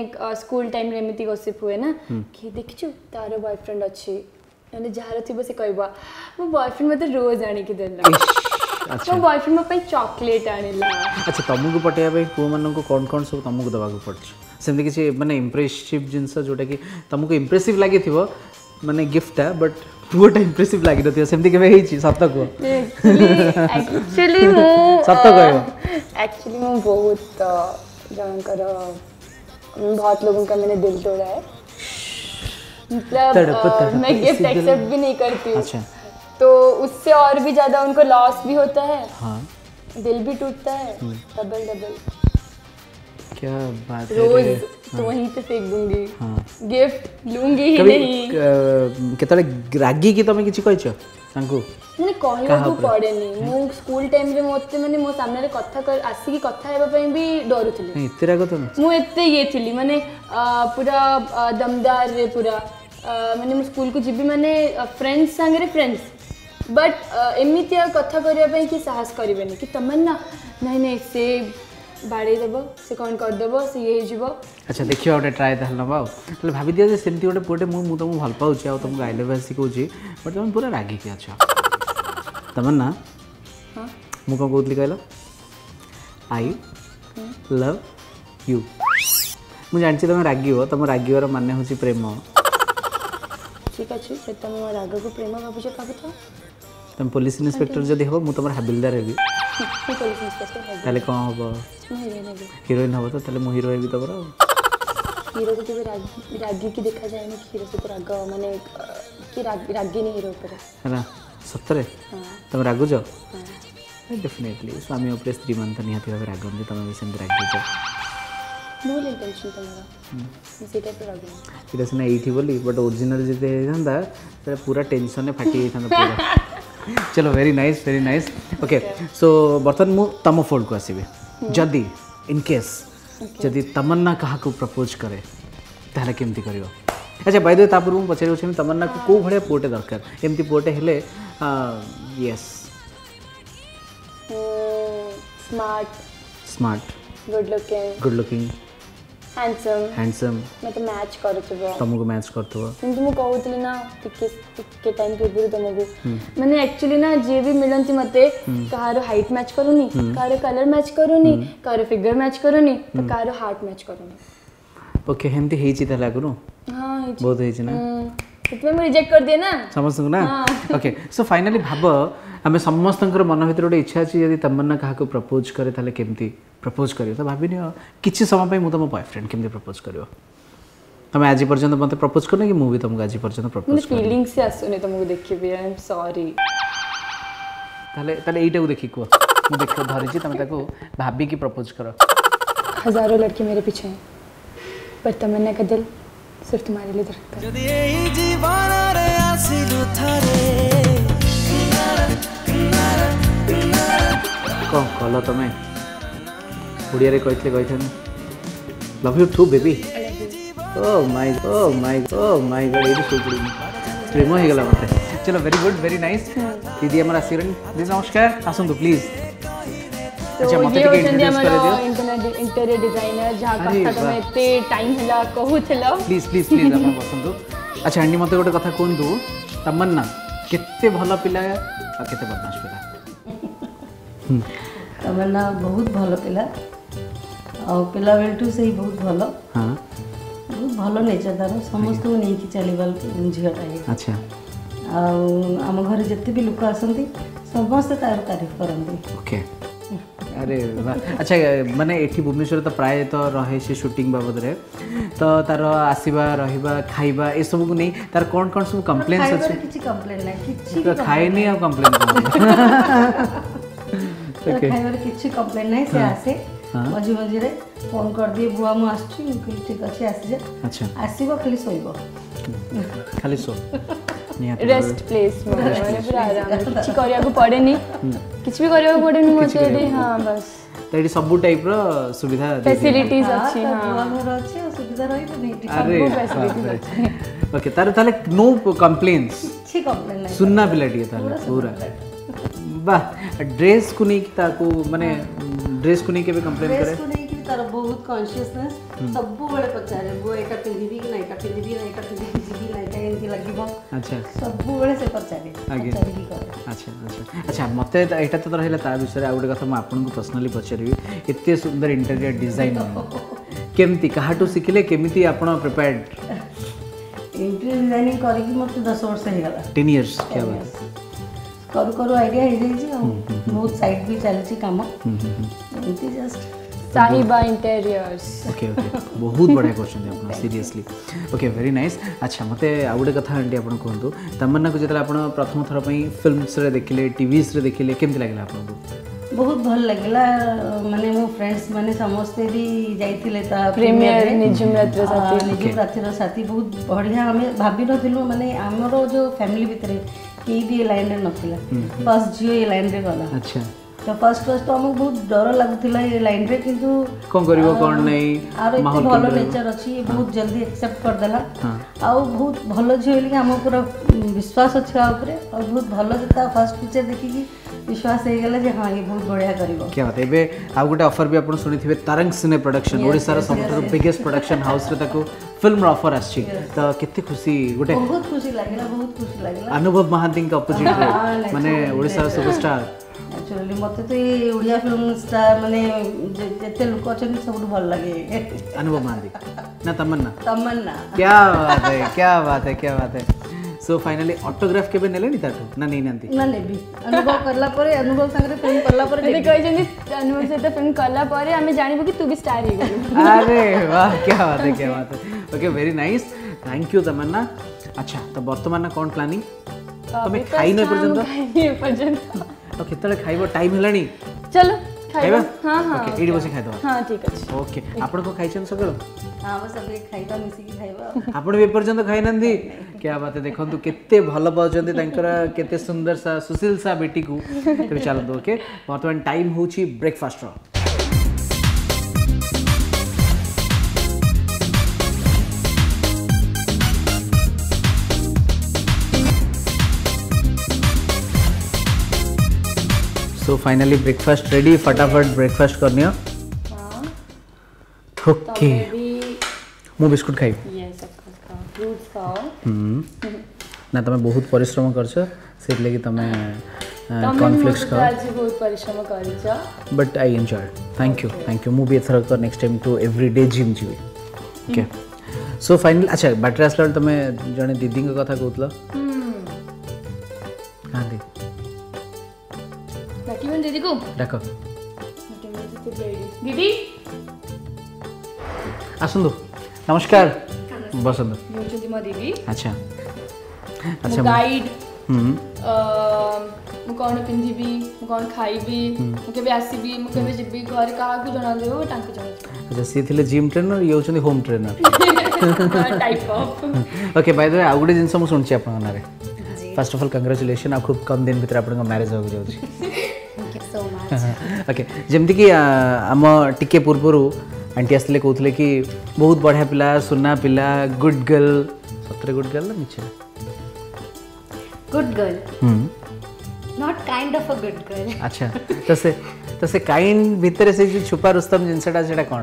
ସ୍କୁଲ ଟାଇମ୍ରେ ଏମିତି ଗସିପ୍ ହୁଏ ନା କି ଦେଖିଛୁ ତାର ବୟଫ୍ରେଣ୍ଡ ଅଛି ମାନେ ଯାହାର ଥିବ ସେ କହିବ ମୋ ବୟଫ୍ରେଣ୍ଡ ମୋତେ ରୋଜ୍ ଆଣିକି ଦେଲା ମୋ ବୟଫ୍ରେଣ୍ଡ ମୋ ପାଇଁ ଚକୋଲେଟ୍ ଆଣିଲା ଆଚ୍ଛା ତମକୁ ପଠେଇବା ପାଇଁ ପୁଅମାନଙ୍କୁ କ'ଣ କ'ଣ ସବୁ ତମକୁ ଦେବାକୁ ପଡ଼ୁଛି ସେମିତି କିଛି ମାନେ ଇମ୍ପ୍ରେସିଭ୍ ଜିନିଷ ଯେଉଁଟାକି ତମକୁ ଇମ୍ପ୍ରେସିଭ୍ ଲାଗିଥିବ ମାନେ ଗିଫ୍ଟଟା ବଟ୍ ପୁଅଟା ଇମ୍ପ୍ରେସିଭ୍ ଲାଗିନଥିବ ସେମିତି କେବେ ହେଇଛି ସତ କୁହ ଆକ୍ଚୁଆଲି ମୁଁ ସତ କହିବ ଆକ୍ଚୁଆଲି ମୁଁ ବହୁତ ଜଣଙ୍କର बहुत लोगों का मैंने दिल तोड़ा है मतलब मैं गिफ्ट एक्सेप्ट भी नहीं करती हूँ अच्छा। तो उससे और भी ज़्यादा उनको लॉस भी होता है हाँ। दिल भी टूटता है डबल हम्म। डबल क्या बात रोज है हाँ। तो वहीं पे फेंक दूंगी हाँ। गिफ्ट लूंगी ही नहीं କେତେବେଳେ ରାଗିକି ତମେ କିଛି କହିଛ ତାଙ୍କୁ ମାନେ କହିବାକୁ ପଡ଼େନି ମୁଁ ସ୍କୁଲ ଟାଇମରେ ମୋତେ ମାନେ ମୋ ସାମ୍ନାରେ କଥା ଆସିକି କଥା ହେବା ପାଇଁ ବି ଡରୁଥିଲି ଏତେ ରାଗ ତମେ ମୁଁ ଏତେ ଇଏ ଥିଲି ମାନେ ପୁରା ଦମଦାରରେ ପୁରା ମାନେ ମୁଁ ସ୍କୁଲକୁ ଯିବି ମାନେ ଫ୍ରେଣ୍ଡ ସାଙ୍ଗରେ ଫ୍ରେଣ୍ଡସ୍ ବଟ୍ ଏମିତି ଆଉ କଥା କରିବା ପାଇଁ କି ସାହସ କରିବେନି କି ତମେ ନା ନାଇଁ ନାଇଁ ସେ বাড়াই দেব সে কোন কর দেব সে ইয়ে হয়ে যাব আচ্ছা দেখিবা গোটে ট্রাই তাহলে নবা আও তাহলে ভাবি দিয়া যে সেমতি গোটে পুয়েটে মু মু তোমাকে ভাল পাউছি আও তোমাকে আই লাভ ইউ সি কউছি বাট তুমি পুরা রাগি কি আছো তোমার না মু কোন কউতলি কইলো আই লাভ ইউ মু জানছি তুমি রাগিও তোমার রাগিবার মানে হচ্ছে প্রেম ঠিক আছে সে তুমি রাগকে প্রেম ভাবুছ কাকে তো তুমি পুলিশ ইন্সপেক্টর যদি হব মু তোমার হাবিলদার হেবি ତାହେଲେ କ'ଣ ହବ ହିରୋଇନ୍ ହବ ତ ତାହେଲେ ମୁଁ ହିରୋ ହେବି ତ ପରା ହିରୋକୁ କେବେ ରାଗିକି ଦେଖାଯାଏନି ହିରୋ ସହିତ ରାଗ ମାନେ କି ରାଗିନି ହିରୋ ଉପରେ ହେଲା ସତରେ ତମେ ରାଗୁଛ ଡେଫିନେଟଲି ସ୍ୱାମୀ ଉପରେ ସ୍ତ୍ରୀମାନେ ତ ନିହାତି ଭାବେ ରାଗନ୍ତି ତମେ ବି ସେମିତି ରାଗୁଛ ଭୁଲ ଇଣ୍ଟେନସନ୍ ତମର ସେଇଟା ତ ରାଗୁନି ସେଇଟା ସିନା ଏଇଠି ବୋଲି ବଟ୍ ଓରିଜିନାଲ୍ ଯଦି ହେଇଥାନ୍ତା ପୁରା ଟେନସନ୍ରେ ଫାଟି ଯାଇଥାନ୍ତା ପୁରା चलो very nice very nice okay so बर्तन मु तम फोल्ड को आसीबे जदि इन केस जदि तमन्ना कहा को प्रपोज करे ताहले केमति करियो अच्छा बाय द वे तापर मु पछारी उछिन तमन्ना को को भळे पोटे दरकार एमति पोटे हेले yes smart smart good looking good looking handsome handsome ମୋତେ ମ୍ୟାଚ୍ କରୁଥିବ ତମକୁ ମ୍ୟାଚ୍ କରୁଥିବ କିନ୍ତୁ ମୁଁ କହୁଥିଲି ନା ଟିକେ ଟିକେ ଟାଇମ୍ ପୂର୍ବରୁ ତମକୁ ମାନେ ଆକ୍ଚୁଆଲି ନା ଯିଏ ବି ମିଳନ୍ତି ମୋତେ କାହାର ହାଇଟ୍ ମ୍ୟାଚ୍ କରୁନି କାହାର କଲର୍ ମ୍ୟାଚ୍ କରୁନି କାହାର ଫିଗର୍ ମ୍ୟାଚ୍ କରୁନି ତ କାହାର ହାର୍ଟ ମ୍ୟାଚ୍ କରୁନି ଓକେ ହେମିତି ହେଇଛି ତାହେଲେ ଆଗରୁ ହଁ ହେଇଛି ବହୁତ ହେଇଛି ନା ସେଥିପାଇଁ ମୁଁ ରିଜେକ୍ଟ କରିଦିଏ ନା ସମସ୍ତଙ୍କୁ ନା ଓକେ ସୋ ଫାଇନାଲି ଭାବ ଆମେ ସମସ୍ତଙ୍କର ମନ ଭିତରେ ଗୋଟେ ଇଚ୍ଛା ଅଛି ଯଦି ତମନ୍ନା କାହାକୁ ପ୍ରପୋଜ୍ କରେ ତାହେଲେ କେମିତି प्रपोज कर भावनी किसी समय पर तुम बयफ्रेंड के प्रपोज कर तुम आज पर्यटन मतलब प्रपोज कर कि तो मुझे तुमको आज पर्यटन प्रपोज कर देखी कह देख धरी तुम भाविकी प्रपोज कर हजारों लड़के मेरे पीछे हैं पर तमन्ना का दिल सिर्फ तुम्हारे लिए धड़कता ଓଡ଼ିଆରେ କହିଥିଲେ କହିଥାନ୍ତି love you too baby oh my oh my oh my god ଏଇଠି ଶୋଇପଡ଼ିବି ପ୍ରେମ ହେଇଗଲା ମୋତେ ଚଲୋ ଭେରି ଗୁଡ୍ ଭେରି ନାଇସ୍ ଦିଦି ଆମର ଆସିଗଲେଣି ଦିଦି ନମସ୍କାର ଆସନ୍ତୁ ପ୍ଲିଜ୍ ଆଚ୍ଛା ମୋତେ ଟିକେ ଇଣ୍ଟ୍ରୋଡ୍ୟୁସ୍ କରିଦିଅ ଇଣ୍ଟେରିୟର ଡିଜାଇନର ଯାହା କଥା ତମେ ଏତେ ଟାଇମ୍ ହେଲା କହୁଥିଲ ପ୍ଲିଜ୍ ପ୍ଲିଜ୍ ପ୍ଲିଜ୍ ଆପଣ ବସନ୍ତୁ ଆଚ୍ଛା ଆଣ୍ଟି ମୋତେ ଗୋଟେ କଥା କୁହନ୍ତୁ ତମନ୍ନା କେତେ ଭଲ ପିଲା ଆଉ କେତେ ବଦମାସ ପିଲା ତମନ୍ନା ବହୁତ ଭଲ ପିଲା पिला बेल टू से बहुत भल भल नेचर तार समस्त नहीं चल झीटा अच्छा आम घर जिते भी लोक आसती समस्ते तारीफ करते अच्छा माने भुवनेश्वर तो प्राय तो रहे से सुटिंग बाबद रे तो तार आसीबा रहिबा खाइबा ए सब को नहीं तार कोन कोन सब कंप्लेंट्स अछि खाइबा किछि कंप्लेंट नै किछि तो आसे ମଝି ମଝିରେ ଫୋନ୍ କରିଦିଏ ବୁଆ ମୁଁ ଆସୁଛି ମୁଁ କହିଲି ଠିକ୍ ଅଛି ଆସିଯା ଆଚ୍ଛା ଆସିବ ଖାଲି ଶୋଇବ ଖାଲି ଶୋ ରେଷ୍ଟ ପ୍ଲେସ୍ ମାନେ ପୁରା ଆରାମ କିଛି କରିବାକୁ ପଡ଼େନି କିଛି ବି କରିବାକୁ ପଡ଼େନି ମୋତେ ଏଠି ହଁ ବାସ୍ ତ ଏଠି ସବୁ ଟାଇପ୍ର ସୁବିଧା ଫ୍ୟାସିଲିଟିଜ୍ ଅଛି ଓକେ ତାର ତାହେଲେ ନୋ କମ୍ପ୍ଲେନ୍ସ ସୁନା ପିଲାଟିଏ ତାହେଲେ ପୁରା ବାଃ ଡ୍ରେସ୍କୁ ନେଇକି ତାକୁ ମାନେ ಡ್ರೆಸ್ ಕುಣಿಕೆ ಬಿ ಕಂಪ್ಲೇಂಟ್ ಕರೆ ತರ बहुत कॉन्शियसनेस हम्म। सब बड़े पचारे वो एका पिंधिबी कि नाइका पिंधिबी नाइका पिंधिबी जिबी नाइका एंती लागिबो अच्छा सब बड़े से पचारे पचारी अच्छा अच्छा अच्छा मते एटा तो रहला ता विषय आ गोटे कथा म आपन को पर्सनली पचारबी इतने सुंदर इंटीरियर डिजाइन केमती कहाटू सिखिले केमती आपण प्रिपेयर्ड इंटीरियर डिजाइनिंग करके मत 10 वर्ष हो गला 10 इयर्स क्या बात करू करू आइडिया हो जाई बहुत साइड हम्म। भी चलची काम हम्म, थी बहुत बढ़िया सीरियसली ओके वेरी नाइस अच्छा मत आ गोटे कथा आंटी आपन कहंतु तमन्ना को जेतला आपन प्रथम थर पई फिल्म्स देखिले टीवीस देखिले केमति लागिला आपन बहुत भल लगे मानते मो फ्रेंड्स माने समस्ते भी जाइथिले ता प्रीमियर निजम हाँ, साथी बहुत बढ़िया हमें भाबी नथिलु माने हमरो जो फैमिली भीतर केई भी लाइन रे नथिला फर्स्ट हम्म, हम्म। जियो ये लाइन रे गला अच्छा ତ ଫାର୍ଷ୍ଟ ଫାର୍ଷ୍ଟ ଆମକୁ ବହୁତ ଡର ଲାଗୁଥିଲା ଏ ଲାଇନ୍ରେ କିନ୍ତୁ କ'ଣ କରିବ କ'ଣ ନାହିଁ ଆର ଏତେ ଭଲ ନେଚର୍ ଅଛି ବହୁତ ଜଲ୍ଦି ଆକ୍ସେପ୍ଟ କରିଦେଲା ଆଉ ବହୁତ ଭଲ ଝିଅ ବୋଲିକି ଆମ ପୁରା ବିଶ୍ୱାସ ଅଛି ଆ ଉପରେ ଆଉ ବହୁତ ଭଲ ତା ଫାର୍ଷ୍ଟ ପିକ୍ଚର୍ ଦେଖିକି विश्वास होगा जे हाँ ये बहुत बढ़िया कर क्या बात है आउ गोटे अफर भी आप शुणी तारंग सिने प्रोडक्शन ओडार सब biggest production house film offer आस तो के खुशी गोटे बहुत खुशी लगे बहुत खुशी लगे अनुभव महांती अपोजिट मानने ओडार सुपरस्टार ଆକ୍ଚୁଆଲି ମୋତେ ତ ଏଇ ଓଡ଼ିଆ ଫିଲ୍ମ ଷ୍ଟାର ମାନେ ଯେତେ ଲୋକ ଅଛନ୍ତି ସବୁଠୁ ଭଲ ଲାଗେ ଅନୁଭବ ମହାନ୍ତି ନା ତମନ୍ନା ତମନ୍ନା କ୍ୟା ବାତ ହେ କ୍ୟା ବାତ ହେ କ୍ୟା ବାତ ହେ ସୋ ଫାଇନାଲି ଅଟୋଗ୍ରାଫ କେବେ ନେଲେନି ତାଠୁ ନା ନେଇନାହାନ୍ତି ନା ନେବି ଅନୁଭବ କଲା ପରେ ଅନୁଭବ ସାଙ୍ଗରେ ଫିଲ୍ମ କଲା ପରେ ଯଦି କହିଛନ୍ତି ଅନୁଭବ ସହିତ ଫିଲ୍ମ କଲା ପରେ ଆମେ ଜାଣିବୁ କି ତୁ ବି ଷ୍ଟାର ହେଇଗଲୁ ଆରେ ବାହ କ୍ୟା ବାତ ହେ କ୍ୟା ବାତ okay very nice thank you Tamanna ଆଚ୍ଛା ତ ବର୍ତ୍ତମାନ କ'ଣ ପ୍ଲାନିଂ ତମେ ଖାଇନ ଏପର୍ଯ୍ୟନ୍ତ ଆଉ କେତେବେଳେ ଖାଇବ ଟାଇମ୍ ହେଲାଣି ଚାଲ ଖାଇବା ହଁ ହଁ ଓକେ ଏଇଠି ବସି ଖାଇଦେବା ହଁ ଠିକ୍ ଅଛି ଓକେ ଆପଣ କ'ଣ ଖାଇଛନ୍ତି ସକାଳୁ ହଁ ଆମେ ସବୁ ଖାଇବା ମିଶିକି ଖାଇବା ଆପଣ ବି ଏପର୍ଯ୍ୟନ୍ତ ଖାଇନାହାନ୍ତି क्या बात है देखो केते भल पाँच केते सुंदर सा सुशील सा बेटी को तेज चलते ओके बर्तमान टाइम हूँ ब्रेकफास्ट र सो फाइनली ब्रेकफास्ट रेडी फटाफट ब्रेकफास्ट करनी ओके मु बिस्कुट खाइब यस ऑफ कोर्स ना तमे बहुत परिश्रम करछ सेत लेके तमे कॉन्फ्लिक्ट कर आज बहुत परिश्रम करछ but I enjoy thank you thank you मु भी एथर कर next time to everyday gym ji okay so final अच्छा बैटरी आसल तमे जने दीदी को कथा कहतला हम्म हां दीदी दीदी को ডাকো দিদি আসুন নমস্কার বসন্ত মঞ্জুদিমা দিদি আচ্ছা আচ্ছা গাইড হুম ମୁଁ କ'ଣ ପିନ୍ଧିବି ମୁଁ କ'ଣ ଖାଇବି ମୁଁ କେବେ ଆସିବି ମୁଁ କେବେ ଯିବି ଘରେ କାହାକୁ ଜଣାଦେବ ତାଙ୍କୁ ଜଣାଦେବ ଆଚ୍ଛା ସିଏ ଥିଲେ ଜିମ୍ ଟ୍ରେନର ଇଏ ହେଉଛନ୍ତି ହୋମ୍ ଟ୍ରେନର ଓକେ ବାଇ ଦ ଆଉ ଗୋଟେ ଜିନିଷ ମୁଁ ଶୁଣିଛି ଆପଣଙ୍କ ନାଁରେ ଫାର୍ଷ୍ଟ ଅଫ୍ ଅଲ୍ କଂଗ୍ରାଚୁଲେସନ୍ ଆଉ ଖୁବ୍ କମ୍ ଦିନ ଭିତରେ ଆପଣଙ୍କ ମ୍ୟାରେଜ୍ ହେବାକୁ ଯାଉଛି ଓକେ ଯେମିତିକି ଆମ ଟିକେ ପୂର୍ବରୁ ଆଣ୍ଟି ଆସିଲେ କହୁଥିଲେ କି ବହୁତ ବଢ଼ିଆ ପିଲା ସୁନା ପିଲା ଗୁଡ୍ ଗର୍ଲ ସତରେ ଗୁଡ୍ ଗର୍ଲ ମିଛ good girl not kind of uh good girl ଆଚ୍ଛା ତ ସେ ତ ସେ କାଇଣ୍ଡ ଭିତରେ ସେ ଯେଉଁ ଛୁପା ରୁସ୍ତମ ଜିନିଷଟା ସେଇଟା କ'ଣ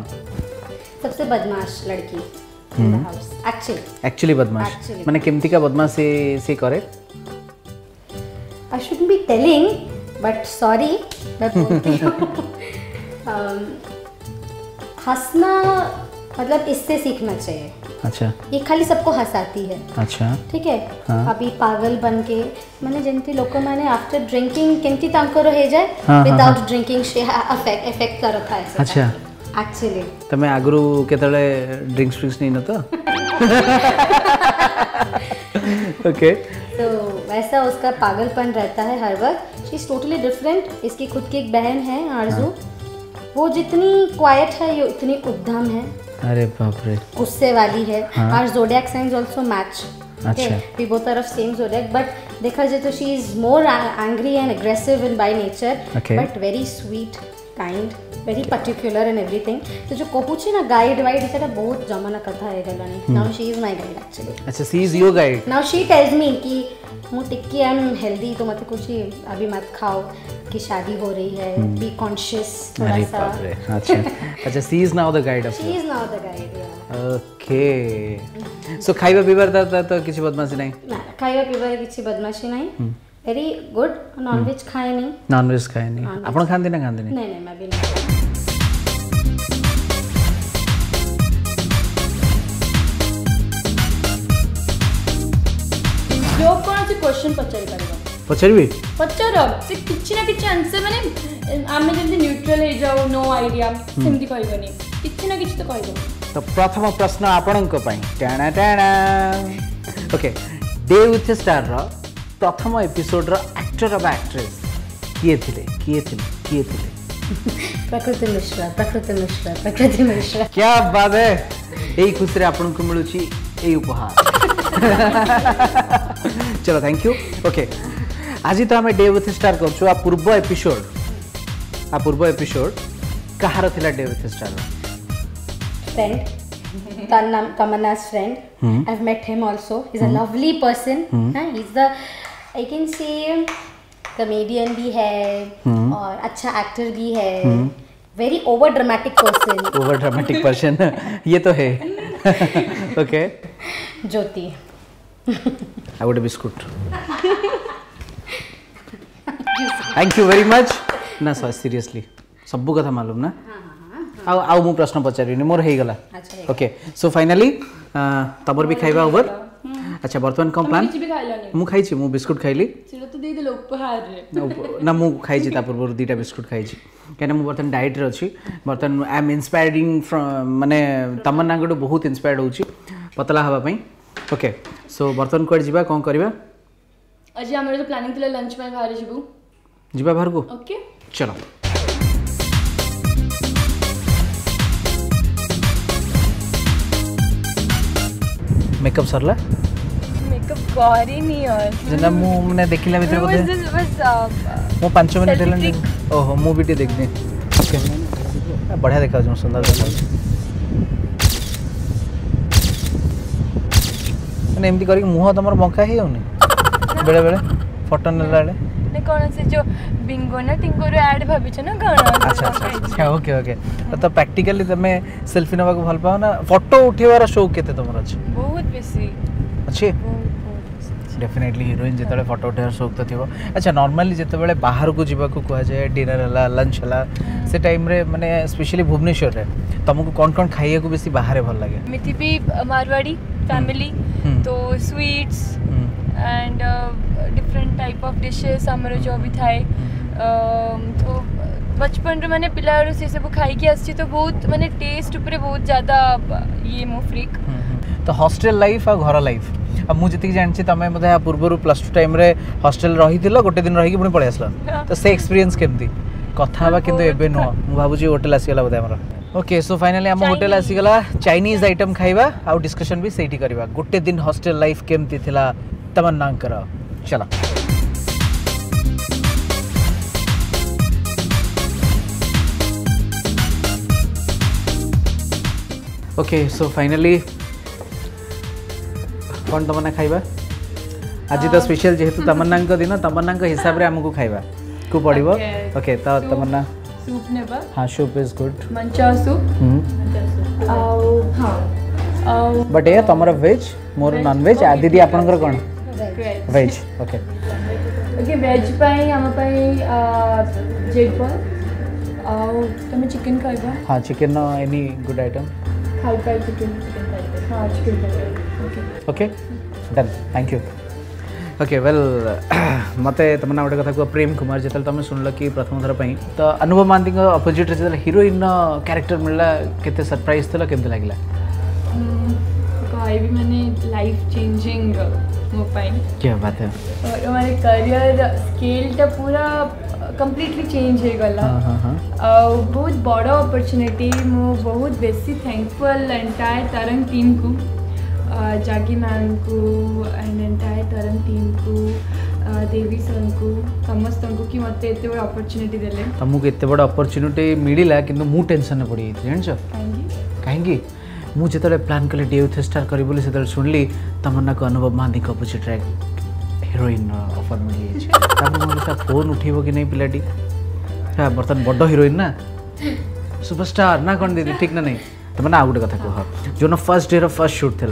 सबसे बदमाश लड़की एक्चुअली बदमाश मैंने किमती का बदमाश से से करे I should be telling but sorry मैं um, हंसना मतलब इससे सीखना चाहिए अच्छा ये खाली सबको हंसाती है अच्छा ठीक है हाँ। अभी पागल बन के मैंने जिनती लोग मैंने आफ्टर ड्रिंकिंग किनती तांकर हो जाए विदाउट ड्रिंकिंग से इफेक्ट कर रखा है अच्छा एक्चुअली तमे आगरु केतले ड्रिंक्स फ्रिक्स नहीं ना तो ओके तो वैसा उसका पागलपन रहता है हर वक्त शी इज़ टोटली डिफरेंट इसकी खुद की एक बहन है आरजू हाँ। वो जितनी क्वाइट है ये उतनी उद्दम है अरे बाप रे गुस्से वाली है हाँ। और zodiac science also match we both are of same zodiac but देखा जाए तो she is more angry and aggressive in by nature but very sweet kind very particular and everything तो जो कहूँ ना गाइड वाइड सेटा बहुत जमाना कथा है गलानी now she is my guide actually अच्छा she is your guide now she tells me कि मु टिक्की आई एम हेल्दी तो मत कुछ अभी मत खाओ कि शादी हो रही है बी hmm. कॉन्शियस थोड़ा सा अच्छा अच्छा she is now the guide of she is now the guide okay so खाइबा पिबार ता ता किसी बदमाशी नहीं ना खाइबा पिबार किसी बदमाशी नहीं hmm. Very good non veg खाए नहीं नॉन वेज खाए नहीं आपण खांदी ना खांदी नहीं नहीं नहीं मैं भी नहीं जो कोनसी क्वेश्चन पचारि पारिबा पचारिबे पचार से किछि ना किछि आंसर माने आमे जेमति न्यूट्रल हे जाओ नो आइडिया सेमति कहबनी किछि ना किछि तो कहबो तो प्रथम प्रश्न आपणक पई टाणा टाणा ओके डे विथ स्टार रो ପ୍ରଥମ ଏପିସୋଡ଼ର ଆକ୍ଟର ବା ଆକ୍ଟ୍ରେସ୍ କିଏ ଥିଲେ କିଏ ଥିଲେ କିଏ ଥିଲେ ପ୍ରକୃତି ମିଶ୍ରା ପ୍ରକୃତି ମିଶ୍ରା ପ୍ରକୃତି ମିଶ୍ରା କ୍ୟା ବାଦ ଏଇ ଖୁସିରେ ଆପଣଙ୍କୁ ମିଳୁଛି ଏଇ ଉପହାର চলো থ্যাংক ইউ ওকে আজি তো আমি ডে উইথ স্টার করছু আ পূর্ব এপিসোড আ পূর্ব এপিসোড কাহার থিলা ডে উইথ স্টার ফ্রেন্ড তার নাম তমন্নাস friend I have met him also is a lovely person হ্যাঁ is the I can say comedian भी है hmm. और अच्छा एक्टर भी है very over dramatic person over dramatic person ये तो है okay Jyoti I would biscuit thank you very much ना सर सीरियसली सब कथा मालूम ना हाँ, हाँ, हाँ. आउ आउ मु प्रश्न पचारिनी मोर हे गला ओके सो फाइनली तबर भी खाइबा ओवर हम्म. अच्छा वर्तमान कम प्लान खाइलनी मु खाइछि मु बिस्कुट खाइली सिरो त दे देलो उपहार रे ना मु खाइछि ता पूर्व दुटा बिस्कुट खाइछि कने मु बर्तन डाइट रे अछि बर्तन आई एम इंस्पायरिंग फ्रॉम माने तमन्ना गडो बहुत इंस्पायर्ड होउछि पतला हवा पई ओके सो बर्तन कोड जिबा कोन करबा आज हमर जो प्लानिंग थिले लंच में बाहर जिबु जिबा बाहर को ओके चलो मेकअप सरला ಫಾರಿನ್ ಇಯರ್ ಜನ ಮು ಮನೆ ದೇಖಿಲ್ಲ ಬಿತ್ರ ಬೋಧೆ ಮು 5 ಮಿನಿಟ್ ಎಲ್ಲ ಓಹೋ ಮು ಬಿಟಿ ದೇಖ್ದೆ ಓಕೆ ಬಡಾ ದೇಖಾ ಜೋ ಸುಂದರ ମାନେ ଏମିତି କରିକି ମୁହଁ ତମର ବଙ୍କା ହେଇଯାଉନି ବେଳେ ବେଳେ ଫଟୋ ନେଲା ବେଳେ କ'ଣ ସେ ଯେଉଁ ବିଙ୍ଗୋ ନା ଟିଙ୍ଗୋର ଆଡ୍ ଭାବିଛ ନା କ'ଣ ଆଚ୍ଛା ଓକେ ଓକେ ତ ପ୍ରାକ୍ଟିକାଲି ତମେ ସେଲ୍ଫି ନେବାକୁ ଭଲ ପାଅ ନା ଫଟୋ ଉଠେଇବାର ସଉକ କେତେ ତମର ଅଛି ବହୁତ ବେଶୀ ଅଛି ଡେଫିନେଟଲି ହିରୋଇନ୍ ଯେତେବେଳେ ଫଟୋ ଉଠାଇବାର ସଉକ ତ ଥିବ ଆଚ୍ଛା ନର୍ମାଲି ଯେତେବେଳେ ବାହାରକୁ ଯିବାକୁ କୁହାଯାଏ ଡିନର୍ ହେଲା ଲଞ୍ଚ ହେଲା ସେ ଟାଇମ୍ରେ ମାନେ ସ୍ପେଶିଆଲି ଭୁବନେଶ୍ୱରରେ ତୁମକୁ କ'ଣ କ'ଣ ଖାଇବାକୁ ବେଶୀ ବାହାରେ ଭଲ ଲାଗେ ଏମିତି ବି ମାରୱାଡ଼ି ଫ୍ୟାମିଲି ତ sweets and different type of dishes ଆମର ଯେଉଁ ବି ଥାଏ ତ बचपन मैंने पिलार से सब खाई आसी तो बहुत मैंने टेस्ट उपर बहुत ज़्यादा ये मो फ्रिक तो हॉस्टल लाइफ और घर लाइफ ମୁଁ ଯେତିକି ଜାଣିଛି ତମେ ବୋଧେ ୟା ପୂର୍ବରୁ ପ୍ଲସ୍ ଟୁ ଟାଇମ୍ରେ ହଷ୍ଟେଲ ରହିଥିଲ ଗୋଟେ ଦିନ ରହିକି ପୁଣି ପଳେଇ ଆସିଲ ତ ସେ ଏକ୍ସପିରିଏନ୍ସ କେମିତି କଥା ହେବା କିନ୍ତୁ ଏବେ ନୁହଁ ମୁଁ ଭାବୁଛି ହୋଟେଲ ଆସିଗଲା ବୋଧେ ଆମର ଓକେ ସୋ ଫାଇନାଲି ଆମ ହୋଟେଲ ଆସିଗଲା ଚାଇନିଜ୍ ଆଇଟମ୍ ଖାଇବା ଆଉ ଡିସ୍କସନ୍ ବି ସେଇଠି କରିବା ଗୋଟେ ଦିନ ହଷ୍ଟେଲ ଲାଇଫ୍ କେମିତି ଥିଲା ତମନ୍ନାଙ୍କର ଚାଲ ओके सो फाइनली तो स्पेशल ଖାଇବା तो तमन्ना ତ दिन तमन्ना ତମନ୍ନାଙ୍କ हिसाब रे ହିସାବରେ ଆମକୁ को ପଡ଼ିବ ओके ତ तमन्ना सूप नेबा हां सूप इज गुड मंचा सूप हम्म। आउ हां बट ये तमरा वेज मोर नॉन वेज आ दीदी को कौन veg okay okay veg pie हम पाई जेग बॉल आउ चिकन खाइबा हां चिकन एनी गुड आइटम खाइ chicken okay done thank you okay well मत तमें गोटे कथ प्रेम कुमार जो तुम शुणल कि प्रथम थरपाई तो अनुभव महांती अपोजिट्रे जो हिरोइन क्यारेक्टर मिलला के सरप्राइज थी कमी लगे भाई भी मैंने लाइफ चेंजिंग वो पाई क्या बात है और हमारे करियर स्केल तो पूरा कम्प्लीटली uh, चेंज है गला हाँ, हाँ, हाँ। uh, बहुत बड़ा अपॉर्चुनिटी मु बहुत बेसी थैंकफुल एंटायर तरंग टीम को uh, जागी मैम को एंड एंटायर तरंग टीम को देवी सर को समस्त को कि मत एत बड़ा अपॉर्चुनिटी देले तुमको एत बड़ अपरचुनिटी मिलला टेंशन पड़ी जानछ पड़ जाइए जानच कहीं मुझे जो प्लान कले डेथ स्टार करी से शुणिली तमन्ना को Anubhav Mohanty opposite track heroine offer मिल जाए फोन उठेब कि नहीं पिलाटी हाँ बर्तमान बड़ हिरोइन ना सुपरस्टार ना कौन दीदी ठीक ना नहीं तुम ना गोटे क्या कह जो ना फर्स्ट डे फर्स्ट सुट थी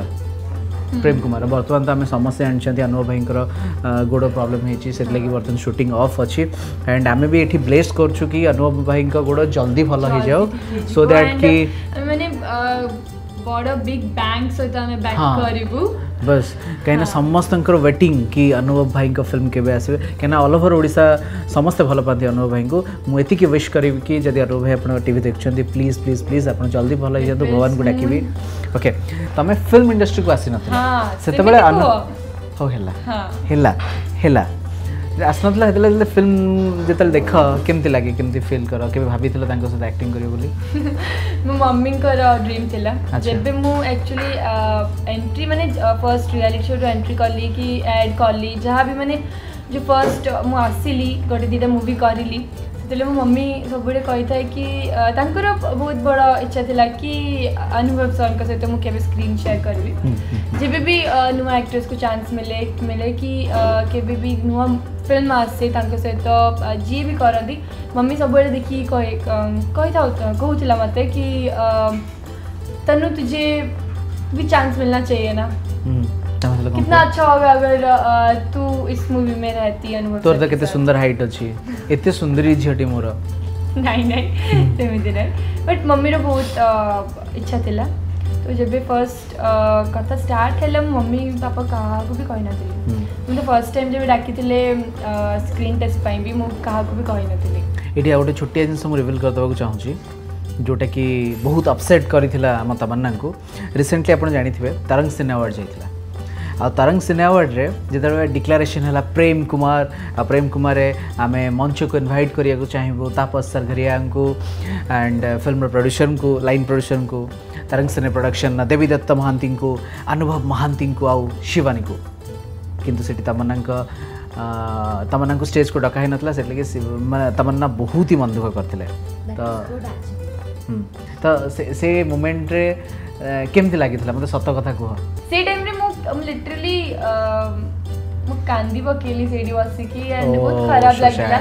प्रेम कुमार बर्तमान तो आम समस्ते आनी अनुभव भाई गोड़ प्रॉब्लम होती बर्तमान सुटिंग अफ अच्छी एंड आम भी ये ब्लेस कर अनुभव भाई गोड़ जल्दी भल हो जाओ सो दैट कि बिग बैंग सहित आम ଆମେ हाँ। କରିବୁ बस कहीं समस्त वेटिंग कि अनुभव भाई फिल्म के आसवे कहीं अल ओभर ओडा समस्ते भल पाते अनुभव भाई को मुझे ये विश करी कि जब अनुभव भाई आप टी देखते प्लीज प्लीज प्लीज आप जल्दी भल हो जाते तो भगवान को डाक ओके तुम फिल्म इंडस्ट्री को आसी ना तो। हाँ, से तो अनुभव ଆସିନଥିଲା ସେତେବେଳେ ଯେତେବେଳେ ଫିଲ୍ମ ଯେତେବେଳେ ଦେଖ କେମିତି ଲାଗେ କେମିତି ଫିଲ୍ କର କେବେ ଭାବିଥିଲ ତାଙ୍କ ସହିତ ଆକ୍ଟିଂ କରିବ ବୋଲି ମୋ ମମିଙ୍କର ଡ୍ରିମ୍ ଥିଲା ଯେବେ ମୁଁ ଆକ୍ଚୁଆଲି ଏଣ୍ଟ୍ରି ମାନେ ଫର୍ଷ୍ଟ ରିଆଲିଟି ଶୋରୁ ଏଣ୍ଟ୍ରି କଲି କି ଆଡ଼୍ କଲି ଯାହା ବି ମାନେ ଯେଉଁ ଫର୍ଷ୍ଟ ମୁଁ ଆସିଲି ଗୋଟେ ଦୁଇଟା ମୁଭି କରିଲି ସେତେବେଳେ ମୋ ମମି ସବୁବେଳେ କହିଥାଏ କି ତାଙ୍କର ବହୁତ ବଡ଼ ଇଚ୍ଛା ଥିଲା କି ଅନୁଭବ ସରଙ୍କ ସହିତ ମୁଁ କେବେ ସ୍କ୍ରିନ୍ ସେୟାର କରିବି ଯେବେ ବି ନୂଆ ଆକ୍ଟ୍ରେସ୍କୁ ଚାନ୍ସ ମିଳେ ମିଳେ କି କେବେ ବି ନୂଆ फिल्म ଆସିଛି ତାଙ୍କ ସହିତ ଯିଏ ବି କରନ୍ତି ମମି ସବୁବେଳେ ଦେଖିକି କହିଥାଉ କହୁଥିଲା तनु तुझे भी चांस मिलना चाहिए ना कितना अच्छा होगा अगर तू इस मूवी में रहती अनुभव तोर तो कितने सुंदर हाइट अछि एते सुंदरी झियटी मोर नहीं नहीं सेमिति नहीं बट मम्मी रो बहुत इच्छा थिला तो जब भी फर्स्ट uh, कथा स्टार्ट है मम्मी पापा क्या भी कही नी मुझे फर्स्ट टाइम जब डाक स्क्रीन टेस्ट भी मुझे भी कही नी ये गोटे छोटिया जिनस रिविल करदेक चाहूँगी जोटा कि बहुत अपसेट कर तमन्ना को रिसेंटली आप जाथे तारंग सिने अवार्ड जाता आ तारंग सिने अवार्डे जिते डिक्लारेसन है प्रेम कुमार आ प्रेम कुमार आम मंच को इनभाइट करने को चाहबू Tapas Sargharia and film producer को लाइन प्रड्यूसर को तरंग सिने प्रोडक्शन ना देवीदत्त महांती अनुभव महांती आउ शिवानी को किंतु सेठी तमन्ना तमन्ना स्टेज को डका ना से तमन्ना बहुत ही मन दुख करते तो हम्म, से लगी मत सत कथा कह लिटरली मु कांदी बकेली सेडी बसी की एंड बहुत खराब लागला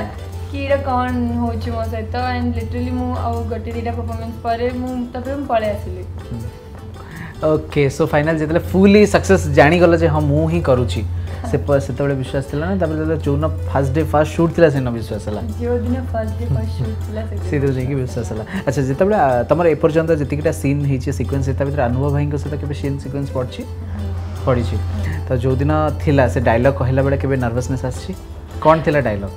କିଟା କ'ଣ ହେଉଛି ମୋ ସହିତ ଆଣ୍ଡ ଲିଟରାଲି ମୁଁ ଆଉ ଗୋଟେ ଦୁଇଟା ପରଫର୍ମାନ୍ସ ପରେ ମୁଁ ତାପରେ ମୁଁ ପଳେଇ ଆସିଲି ଓକେ ସୋ ଫାଇନାଲ୍ ଯେତେବେଳେ ଫୁଲି ସକ୍ସେସ୍ ଜାଣିଗଲ ଯେ ହଁ ମୁଁ ହିଁ କରୁଛି ସେ ସେତେବେଳେ ବିଶ୍ୱାସ ଥିଲା ନା ତାପରେ ଯେତେବେଳେ ଯୋଉଦିନ ଫାର୍ଷ୍ଟ ଡେ ଫାର୍ଷ୍ଟ ସୁଟ୍ ଥିଲା ସେଦିନ ବିଶ୍ୱାସ ହେଲା ଯୋଉଦିନ ଫାର୍ଷ୍ଟ ଡେ ଫାର୍ଷ୍ଟ ସୁଟ୍ ଥିଲା ସେଇଥିରୁ ଯାଇକି ବିଶ୍ୱାସ ହେଲା ଆଚ୍ଛା ଯେତେବେଳେ ତମର ଏପର୍ଯ୍ୟନ୍ତ ଯେତିକିଟା ସିନ୍ ହେଇଛି ସିକ୍ୱେନ୍ସ ତା ଭିତରେ ଅନୁଭବ ଭାଇଙ୍କ ସହିତ କେବେ ସିନ୍ ସିକ୍ୱେନ୍ସ ପଡ଼ିଛି ପଡ଼ିଛି ତ ଯୋଉଦିନ ଥିଲା ସେ ଡାଇଲଗ୍ କହିଲା ବେଳେ କେବେ ନର୍ଭସନେସ୍ ଆସିଛି କ'ଣ ଥିଲା ଡାଇଲଗ୍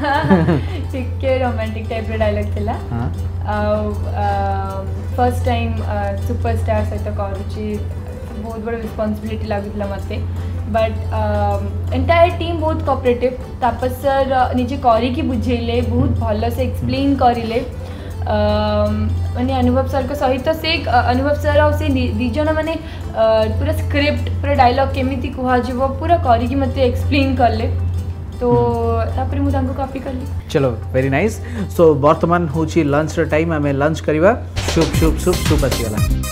ଟିକେ ରୋମାଣ୍ଟିକ୍ ଟାଇପ୍ର ଡାଇଲଗ୍ ଥିଲା ଆଉ ଫର୍ଷ୍ଟ ଟାଇମ୍ ସୁପରଷ୍ଟାର୍ ସହିତ କରୁଛି ବହୁତ ବଡ଼ ରେସ୍ପନ୍ସିବିଲିଟି ଲାଗୁଥିଲା ମୋତେ ବଟ୍ ଏଣ୍ଟାୟାର ଟିମ୍ ବହୁତ କୋପରେଟିଭ୍ ତାପସ ସାର୍ ନିଜେ କରିକି ବୁଝେଇଲେ ବହୁତ ଭଲସେ ଏକ୍ସପ୍ଲେନ୍ କରିଲେ ମାନେ ଅନୁଭବ ସାର୍ଙ୍କ ସହିତ ସେ ଅନୁଭବ ସାର୍ ଆଉ ସେ ଦୁଇ ଜଣ ମାନେ ପୁରା ସ୍କ୍ରିପ୍ଟ ପୁରା ଡାଇଲଗ୍ କେମିତି କୁହାଯିବ ପୁରା କରିକି ମୋତେ ଏକ୍ସପ୍ଲେନ୍ କଲେ तो तापर मु तांको कॉफी कर ली चलो वेरी नाइस सो वर्तमान होची लंच रे टाइम हमें लंच करिवा शुभ शुभ शुभ शुभ आसी वाला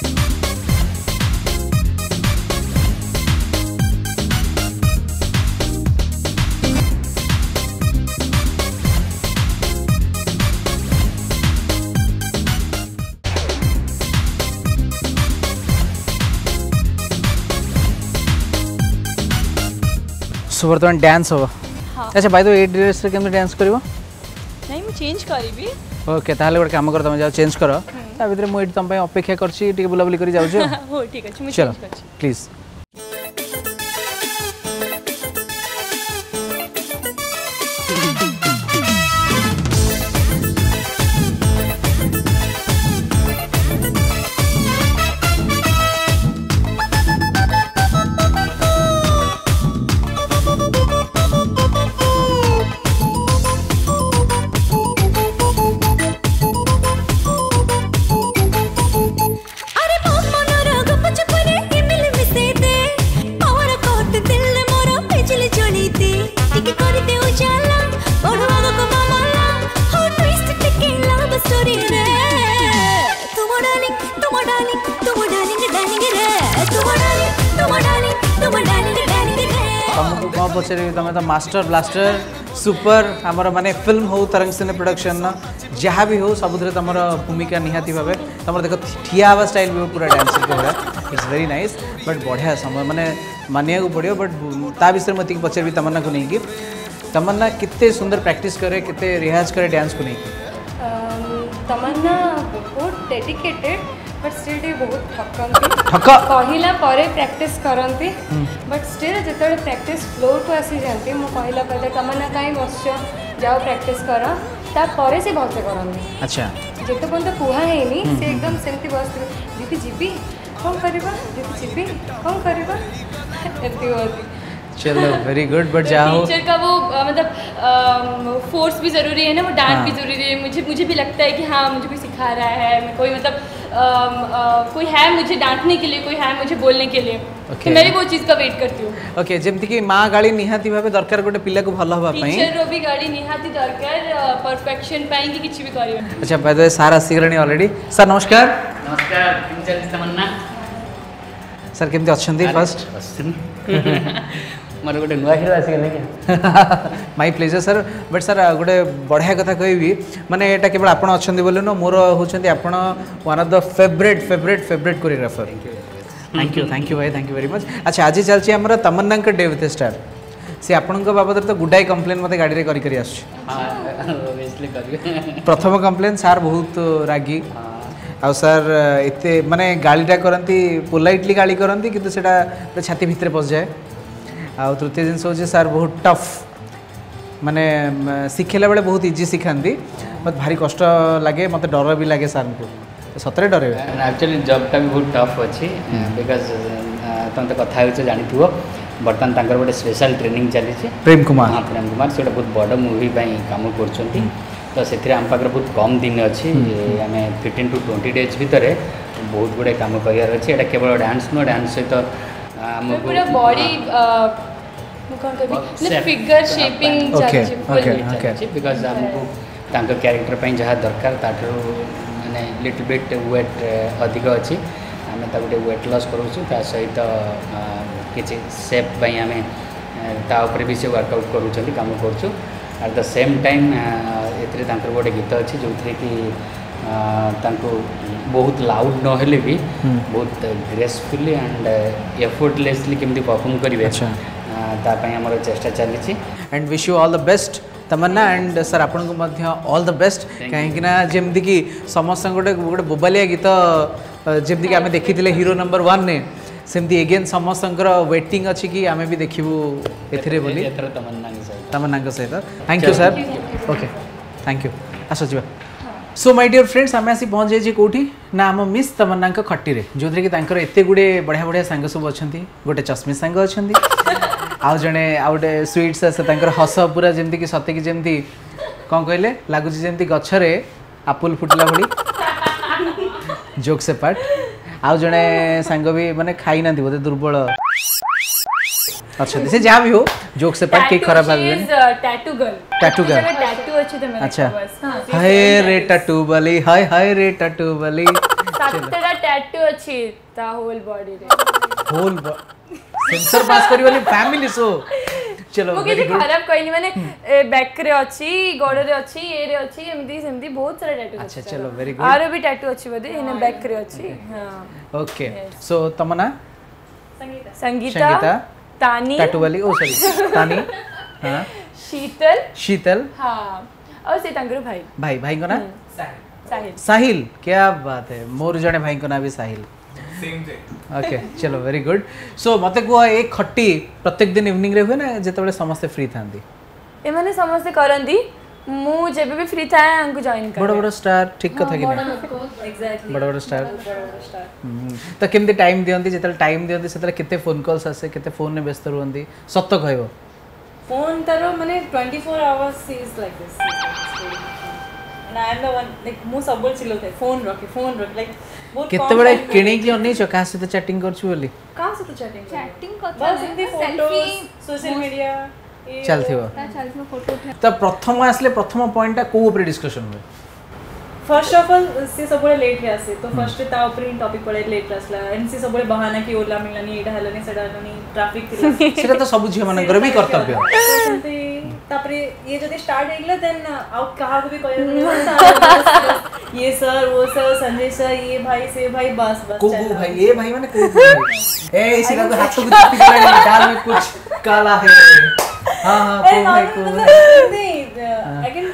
सो बर्तमान डांस हो আচ্ছা বাই দ্য ওয়ে ড্রেস ড্রেসরে কেমনে ডান্স করিব নাই মু চেঞ্জ করিবি ওকে তাহলে গড় কাম কর তুমি যাও চেঞ্জ কর তা ভিতরে মু এটি তুমি অপেক্ষা করছি টিকে বুলাবুলি করি যাও যাওছো হো ঠিক আছে মু চেঞ্জ করছি প্লিজ मास्टर ब्लास्टर सुपर आमर मानने फिल्म हो तरंग सिने प्रोडक्शन जहाँ भी हो सब तुम भूमिका निहाती भाव तुम देख ठिया हवा स्टाइल भी हो पूरा dance it's very nice but बढ़िया समय मैंने मानिया पड़ो बट ता विषय मुझे पचारि तमन्ना को नहीं कि तमन्ना कितने सुंदर प्रैक्टिस करे कितने रिहाज करे डांस को लेकिन तमन्ना बहुत डेडिकेटेड बट स्टिल ଟିକେ ବହୁତ ଠକନ୍ତି କହିଲା ପରେ ପ୍ରାକ୍ଟିସ୍ କରନ୍ତି ବଟ୍ ଷ୍ଟିଲ୍ ଯେତେବେଳେ ପ୍ରାକ୍ଟିସ୍ ଫ୍ଲୋର୍କୁ ଆସିଯାଆନ୍ତି ମୁଁ କହିଲା ପରେ ତମେ ନା କାହିଁ ବସୁଛ ଯାଅ ପ୍ରାକ୍ଟିସ୍ କର ତାପରେ ସେ ଭଲସେ କରନ୍ତି ଆଚ୍ଛା ଯେତେ ପର୍ଯ୍ୟନ୍ତ କୁହା ହେଇନି ସେ ଏକଦମ ସେମିତି ବସିଥିବେ ଦିଦି ଯିବି କ'ଣ କରିବା ଦିଦି ଯିବି କ'ଣ କରିବା ଏମିତି ହୁଅନ୍ତି चलो वेरी गुड बट जाओ टीचर का वो आ, मतलब फोर्स भी ज़रूरी है ना वो डांट हाँ. भी ज़रूरी है मुझे मुझे भी लगता है कि हाँ मुझे कोई सिखा रहा है कोई मतलब कोई है मुझे डांटने के लिए कोई है मुझे बोलने के लिए तो okay. तो मैं भी वो चीज़ का वेट करती हूँ ओके okay, की माँ गाड़ी निहाती भाव दरकार गोटे पिला को भल हवा टीचर रो भी गाड़ी निहाती दरकार परफेक्शन पाई कि किछि भी करियो अच्छा बाय द वे सार आसीगलनी ऑलरेडी सर नमस्कार नमस्कार तमन्ना सर केमती अच्छा फर्स्ट ମୋର ଗୋଟେ ନୂଆ ହିରୋ ଆସିଗଲେ କି my pleasure sir but sir ଗୋଟେ ବଢ଼ିଆ କଥା କହିବି ମାନେ ଏଇଟା କେବଳ ଆପଣ ଅଛନ୍ତି ବୋଲି ନୁହଁ ମୋର ହେଉଛନ୍ତି ଆପଣ one of the favourite favourite favourite choreographer thank you thank you ଭାଇ ଥ୍ୟାଙ୍କ ୟୁ ଭେରି ମଚ୍ ଆଚ୍ଛା ଆଜି ଚାଲିଛି ଆମର ତମନ୍ନାଙ୍କ ଡେ ୱିଥ୍ ଷ୍ଟାର୍ ସେ ଆପଣଙ୍କ ବାବଦରେ ତ ଗୁଡ଼ାଏ କମ୍ପ୍ଲେନ୍ ମୋତେ ଗାଡ଼ିରେ କରି କରି ଆସୁଛି ପ୍ରଥମ କମ୍ପ୍ଲେନ୍ ସାର୍ ବହୁତ ରାଗି ଆଉ ସାର୍ ଏତେ ମାନେ ଗାଳିଟା କରନ୍ତି ପୋଲାଇଟଲି ଗାଳି କରନ୍ତି କିନ୍ତୁ ସେଇଟା ଛାତି ଭିତରେ ପଶିଯାଏ ଆଉ ତୃତୀୟ ଜିନିଷ ହେଉଛି ସାର୍ ବହୁତ ଟଫ୍ ମାନେ ଶିଖେଇଲା ବେଳେ ବହୁତ ଇଜି ଶିଖାନ୍ତି ମୋତେ ଭାରି କଷ୍ଟ ଲାଗେ ମୋତେ ଡର ବି ଲାଗେ ସାର୍ଙ୍କୁ ସତରେ ଡରେଇବେ ଆକ୍ଚୁଆଲି ଜବ୍ଟା ବି ବହୁତ ଟଫ୍ ଅଛି ବିକଜ୍ ତମେ ତ କଥା ହେଉଛ ଜାଣିଥିବ ବର୍ତ୍ତମାନ ତାଙ୍କର ଗୋଟେ ସ୍ପେଶାଲ୍ ଟ୍ରେନିଂ ଚାଲିଛି ପ୍ରେମ କୁମାର ହଁ ପ୍ରେମ କୁମାର ସେ ଗୋଟେ ବହୁତ ବଡ଼ ମୁଭି ପାଇଁ କାମ କରୁଛନ୍ତି ତ ସେଥିରେ ଆମ ପାଖରେ ବହୁତ କମ୍ ଦିନ ଅଛି ଆମେ ଫିଫ୍ଟିନ୍ ଟୁ ଟ୍ୱେଣ୍ଟି ଡେଜ୍ ଭିତରେ ବହୁତ ଗୁଡ଼ିଏ କାମ କରିବାର ଅଛି ଏଇଟା କେବଳ ଡ୍ୟାନ୍ସ ନୁହଁ ଡ୍ୟାନ୍ସ ସହିତ मैं पूरा बॉडी फिगर शेपिंग ଚାଲିଛି ବିକଜ୍ ଆମକୁ ତାଙ୍କ କ୍ୟାରେକ୍ଟର ପାଇଁ ଯାହା ଦରକାର ତାଠାରୁ ମାନେ ଲିଟିଲ୍ ବିଟ୍ ୱେଟ୍ ଅଧିକ ଅଛି ଆମେ ତାକୁ ଟିକେ ୱେଟ୍ ଲସ୍ କରାଉଛୁ ତା ସହିତ କିଛି ସେପ୍ ପାଇଁ ଆମେ ତା ଉପରେ ବି ସେ ୱାର୍କଆଉଟ୍ କରୁଛନ୍ତି କାମ କରୁଛୁ ଆଟ୍ ଦ ସେମ୍ ଟାଇମ୍ ଏଥିରେ ତାଙ୍କର ଗୋଟେ ଗୀତ ଅଛି ଯେଉଁଥିରେ କି ତାଙ୍କୁ ବହୁତ ଲାଉଡ଼ ନହେଲେ ବି ବହୁତ ଗ୍ରେସଫୁଲି ଆଣ୍ଡ ଏଫର୍ଟଲେସଲି କେମିତି ପରଫର୍ମ କରିବେ ତା ପାଇଁ ଆମର ଚେଷ୍ଟା ଚାଲିଛି and wish you all the best Tamanna and sir ଆପଣଙ୍କୁ ମଧ୍ୟ ଅଲ୍ ଦ ବେଷ୍ଟ କାହିଁକିନା ଯେମିତିକି ସମସ୍ତଙ୍କୁ ଗୋଟେ ଗୋଟେ ବୋବାଲିଆ ଗୀତ ଯେମିତିକି ଆମେ ଦେଖିଥିଲେ ହିରୋ ନମ୍ବର ୱାନ୍ରେ ସେମିତି ଏଗେନ୍ ସମସ୍ତଙ୍କର ୱେଟିଂ ଅଛି କି ଆମେ ବି ଦେଖିବୁ ଏଥିରେ ବୋଲି ତମନ୍ନାଙ୍କ ସହିତ thank you sir okay thank you ଆସ ଯିବା सो माय डियर फ्रेंड्स आम आसी पहुँच जाइए कौटी ना आम मिस तमन्ना खट्टी जो कि एत गुड़े बढ़िया बढ़िया सांग सब अच्छा गोटे चश्मी सांग अच्छा आउ जड़े आ गए स्वीट्स हस पूरा जमी कि जमी कौन कहले लगुच जमी गचरे आपुल फुटला भाई जोक से पार्ट आउ जड़े सांग भी मैंने खाई बोलते दुर्बल अच्छा से जहाँ भी हो जोक से पार्ट के खराब लगे टैटू गर्ल अच्छे थे मेरे अच्छा हाँ, हाय रे टटू बली हाय हाय रे टटू बली तेरा टैटू अच्छी ता होल बॉडी रे होल सेंसर पास करी वाली फैमिली सो चलो मुझे खराब कोई नहीं କିଛି बैक हम्म। रे अच्छी ବ୍ୟାକରେ रे अच्छी ଅଛି रे अच्छी ଏମିତି ସେମିତି बहुत सारे टैटू अच्छा चलो वेरी गुड आरो भी टैटू अच्छी बदे इन बैक हाँ, रे अच्छी हां ओके सो तमना संगीता संगीता तानी टैटू वाली ओ oh, सॉरी तानी हां शीतल शीतल हां ଆଉ ସେ ତାଙ୍କର ଭାଇ ଭାଇ ଭାଇଙ୍କ ନାଁ ସାହିଲ ସାହିଲ क्या बात है ମୋର ଜଣେ ଭାଇଙ୍କ ନାଁ ବି ସାହିଲ ओके चलो वेरी गुड सो मते कुह ए खट्टी प्रत्येक दिन इवनिंग रे हुए ना जेतेबेले समस्त फ्री थांदी एमाने समस्त करंदी ମୁଁ ଯେବେ ବି ଫ୍ରି ଥାଏ ଆଙ୍କୁ ଜଏନ୍ କରେ ବଡ଼ ବଡ଼ ଷ୍ଟାର ଠିକ୍ କଥା କି ନାହିଁ ବଡ଼ ବଡ଼ ଷ୍ଟାର ତ କେମିତି ଟାଇମ୍ ଦିଅନ୍ତି ଯେତେବେଳେ ଟାଇମ୍ ଦିଅନ୍ତି ସେତେବେଳେ କେତେ ଫୋନ୍ କଲ୍ସ ଆସେ କେତେ ଫୋନ୍ରେ ବ୍ୟସ୍ତ ରୁହନ୍ତି ସତ କହିବ ફોન તારો મને twenty four hours is like this and I am the one like ମୁଁ ଫୋନ୍ ରଖେ ଫୋନ୍ ରଖେ ଲାଇକ୍ କେତେବେଳେ କିଣିକି ଅନେଇଛ କାହା ସହିତ ଚାଟିଂ କରୁଛୁ ବୋଲି କାହା ସହିତ ଚାଟିଂ ଚାଟିଂ କଥା ବସ୍ ଏମିତି ଫୋଟୋ ମିଡିଆ ଚାଲିଥିବ ତ ପ୍ରଥମ ଆସିଲେ ପ୍ରଥମ ପଏଣ୍ଟଟା କୋଉ ଉପରେ ଡିସ୍କସନ୍ ହୁଏ फर्स्ट ऑफ ऑल सी सगळे लेट हे असते तो फर्स्ट hmm. ता उपरीन टॉपिक पडे लेट असला आणि सी सगळे बहाना की ओला मिळानी एडा हेलानी सेडा हेलानी ट्रॅफिक सेटा तो सब झिया मानकर भी कर्तव्य तापरे ये जदि स्टार्ट हेगला देन आउ कहा को भी कहयो hmm. ये सर वो सर संजय सर ये भाई से भाई बस बस को भाई ये भाई माने को ए इसी का हाथ को टिक लगा डाल में कुछ काला है हां हां को भाई हाँ, को मतलब, नहीं अगेन uh, हाँ।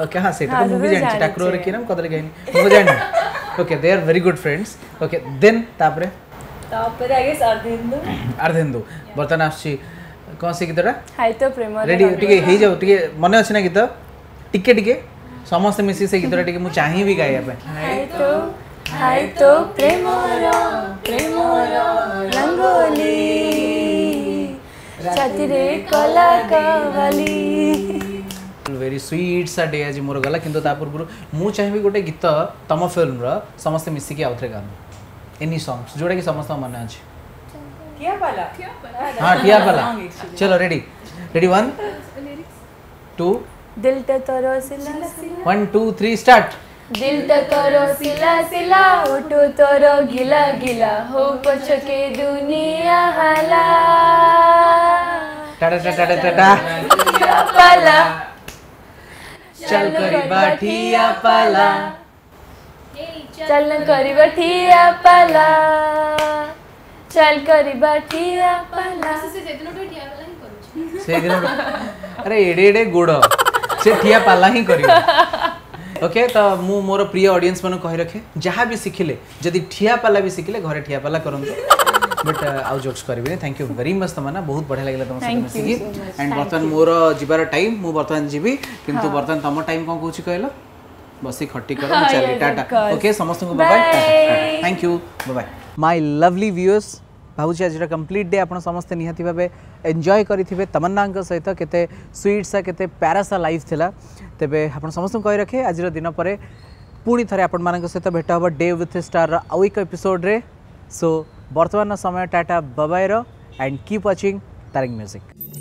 ओके हाँ से हाँ, तो, तो, तो, तो मुझे जानते टकरो रखी है कदर गई नहीं मुझे जानते okay they are very good friends okay then तापरे तापरे आगे अर्धेंदु अर्धेंदु बर्तन आप ची कौन सी गीतरा हाय तो प्रेम रेडी ठीक है ही जाओ ठीक है मन अच्छी ना गीत टिके टिके समस्त मिसी से गीतरा ठीक है मुझे चाहिए भी गाया वेरी ভেরি সুইট সা ডে আজ মোর গলা কিন্তু তা পূর্ব মু गोटे गीत तम फिल्म ফিল্মর समस्त मिसी के आउथरे गान एनी যোটা जोडा के समस्त मन आछ किया वाला हां किया वाला चलो रेडी रेडी 1 टू दिल ते तोरो सिला 1 2 3 स्टार्ट दिल ते तोरो सिला सिला उठो तोरो गिला गिला हो पछके दुनिया हाला टाटा टाटा टाटा पाला चल करीबा ठिया पाला चल करीबा ठिया पाला चल करीबा ठिया पाला से जितनो तो ठिया पाला ही करू छी से ग्रेड अरे एडे एडे गुडो से ठिया पाला ही करियो ओके तो मु मोर प्रिय ऑडियंस मन कहि रखे जहां भी सिखिले जदी ठिया पाला भी सिखिले घरे ठिया पाला करंतो बट आउ jokes करिबिनि thank you very much Tamanna बहुत बढ़िया लागला तम साथ एंड बर्तन मोर जिबार टाइम मुझे बर्तन जिबी किंतु बर्तन तम टाइम कोन कहूची कहलो बसी खट्टी करो ओके समस्त thank you bye my lovely viewers ଭାବୁଛି ଆଜିର କମ୍ପ୍ଲିଟ୍ ଡେ ଆପଣ ସମସ୍ତେ ନିହାତି ଭାବେ ଏନ୍ଜୟ କରିଥିବେ ତମନ୍ନାଙ୍କ ସହିତ କେତେ ସ୍ୱିଟ୍ସା କେତେ ପ୍ୟାରାସା ଲାଇଫ୍ ଥିଲା ତେବେ ଆପଣ ସମସ୍ତଙ୍କୁ କହି ରଖେ ଆଜିର ଦିନ ପରେ ପୁଣି ଥରେ ଆପଣମାନଙ୍କ ସହିତ ଭେଟ ହେବ ଡେ ୱିଥ୍ ଷ୍ଟାର୍ର ଆଉ ଏକ ଏପିସୋଡ଼ରେ ସୋ वर्तमान समय टाटा बबै र एन्ड किप वाचिङ तारिङ म्युजिक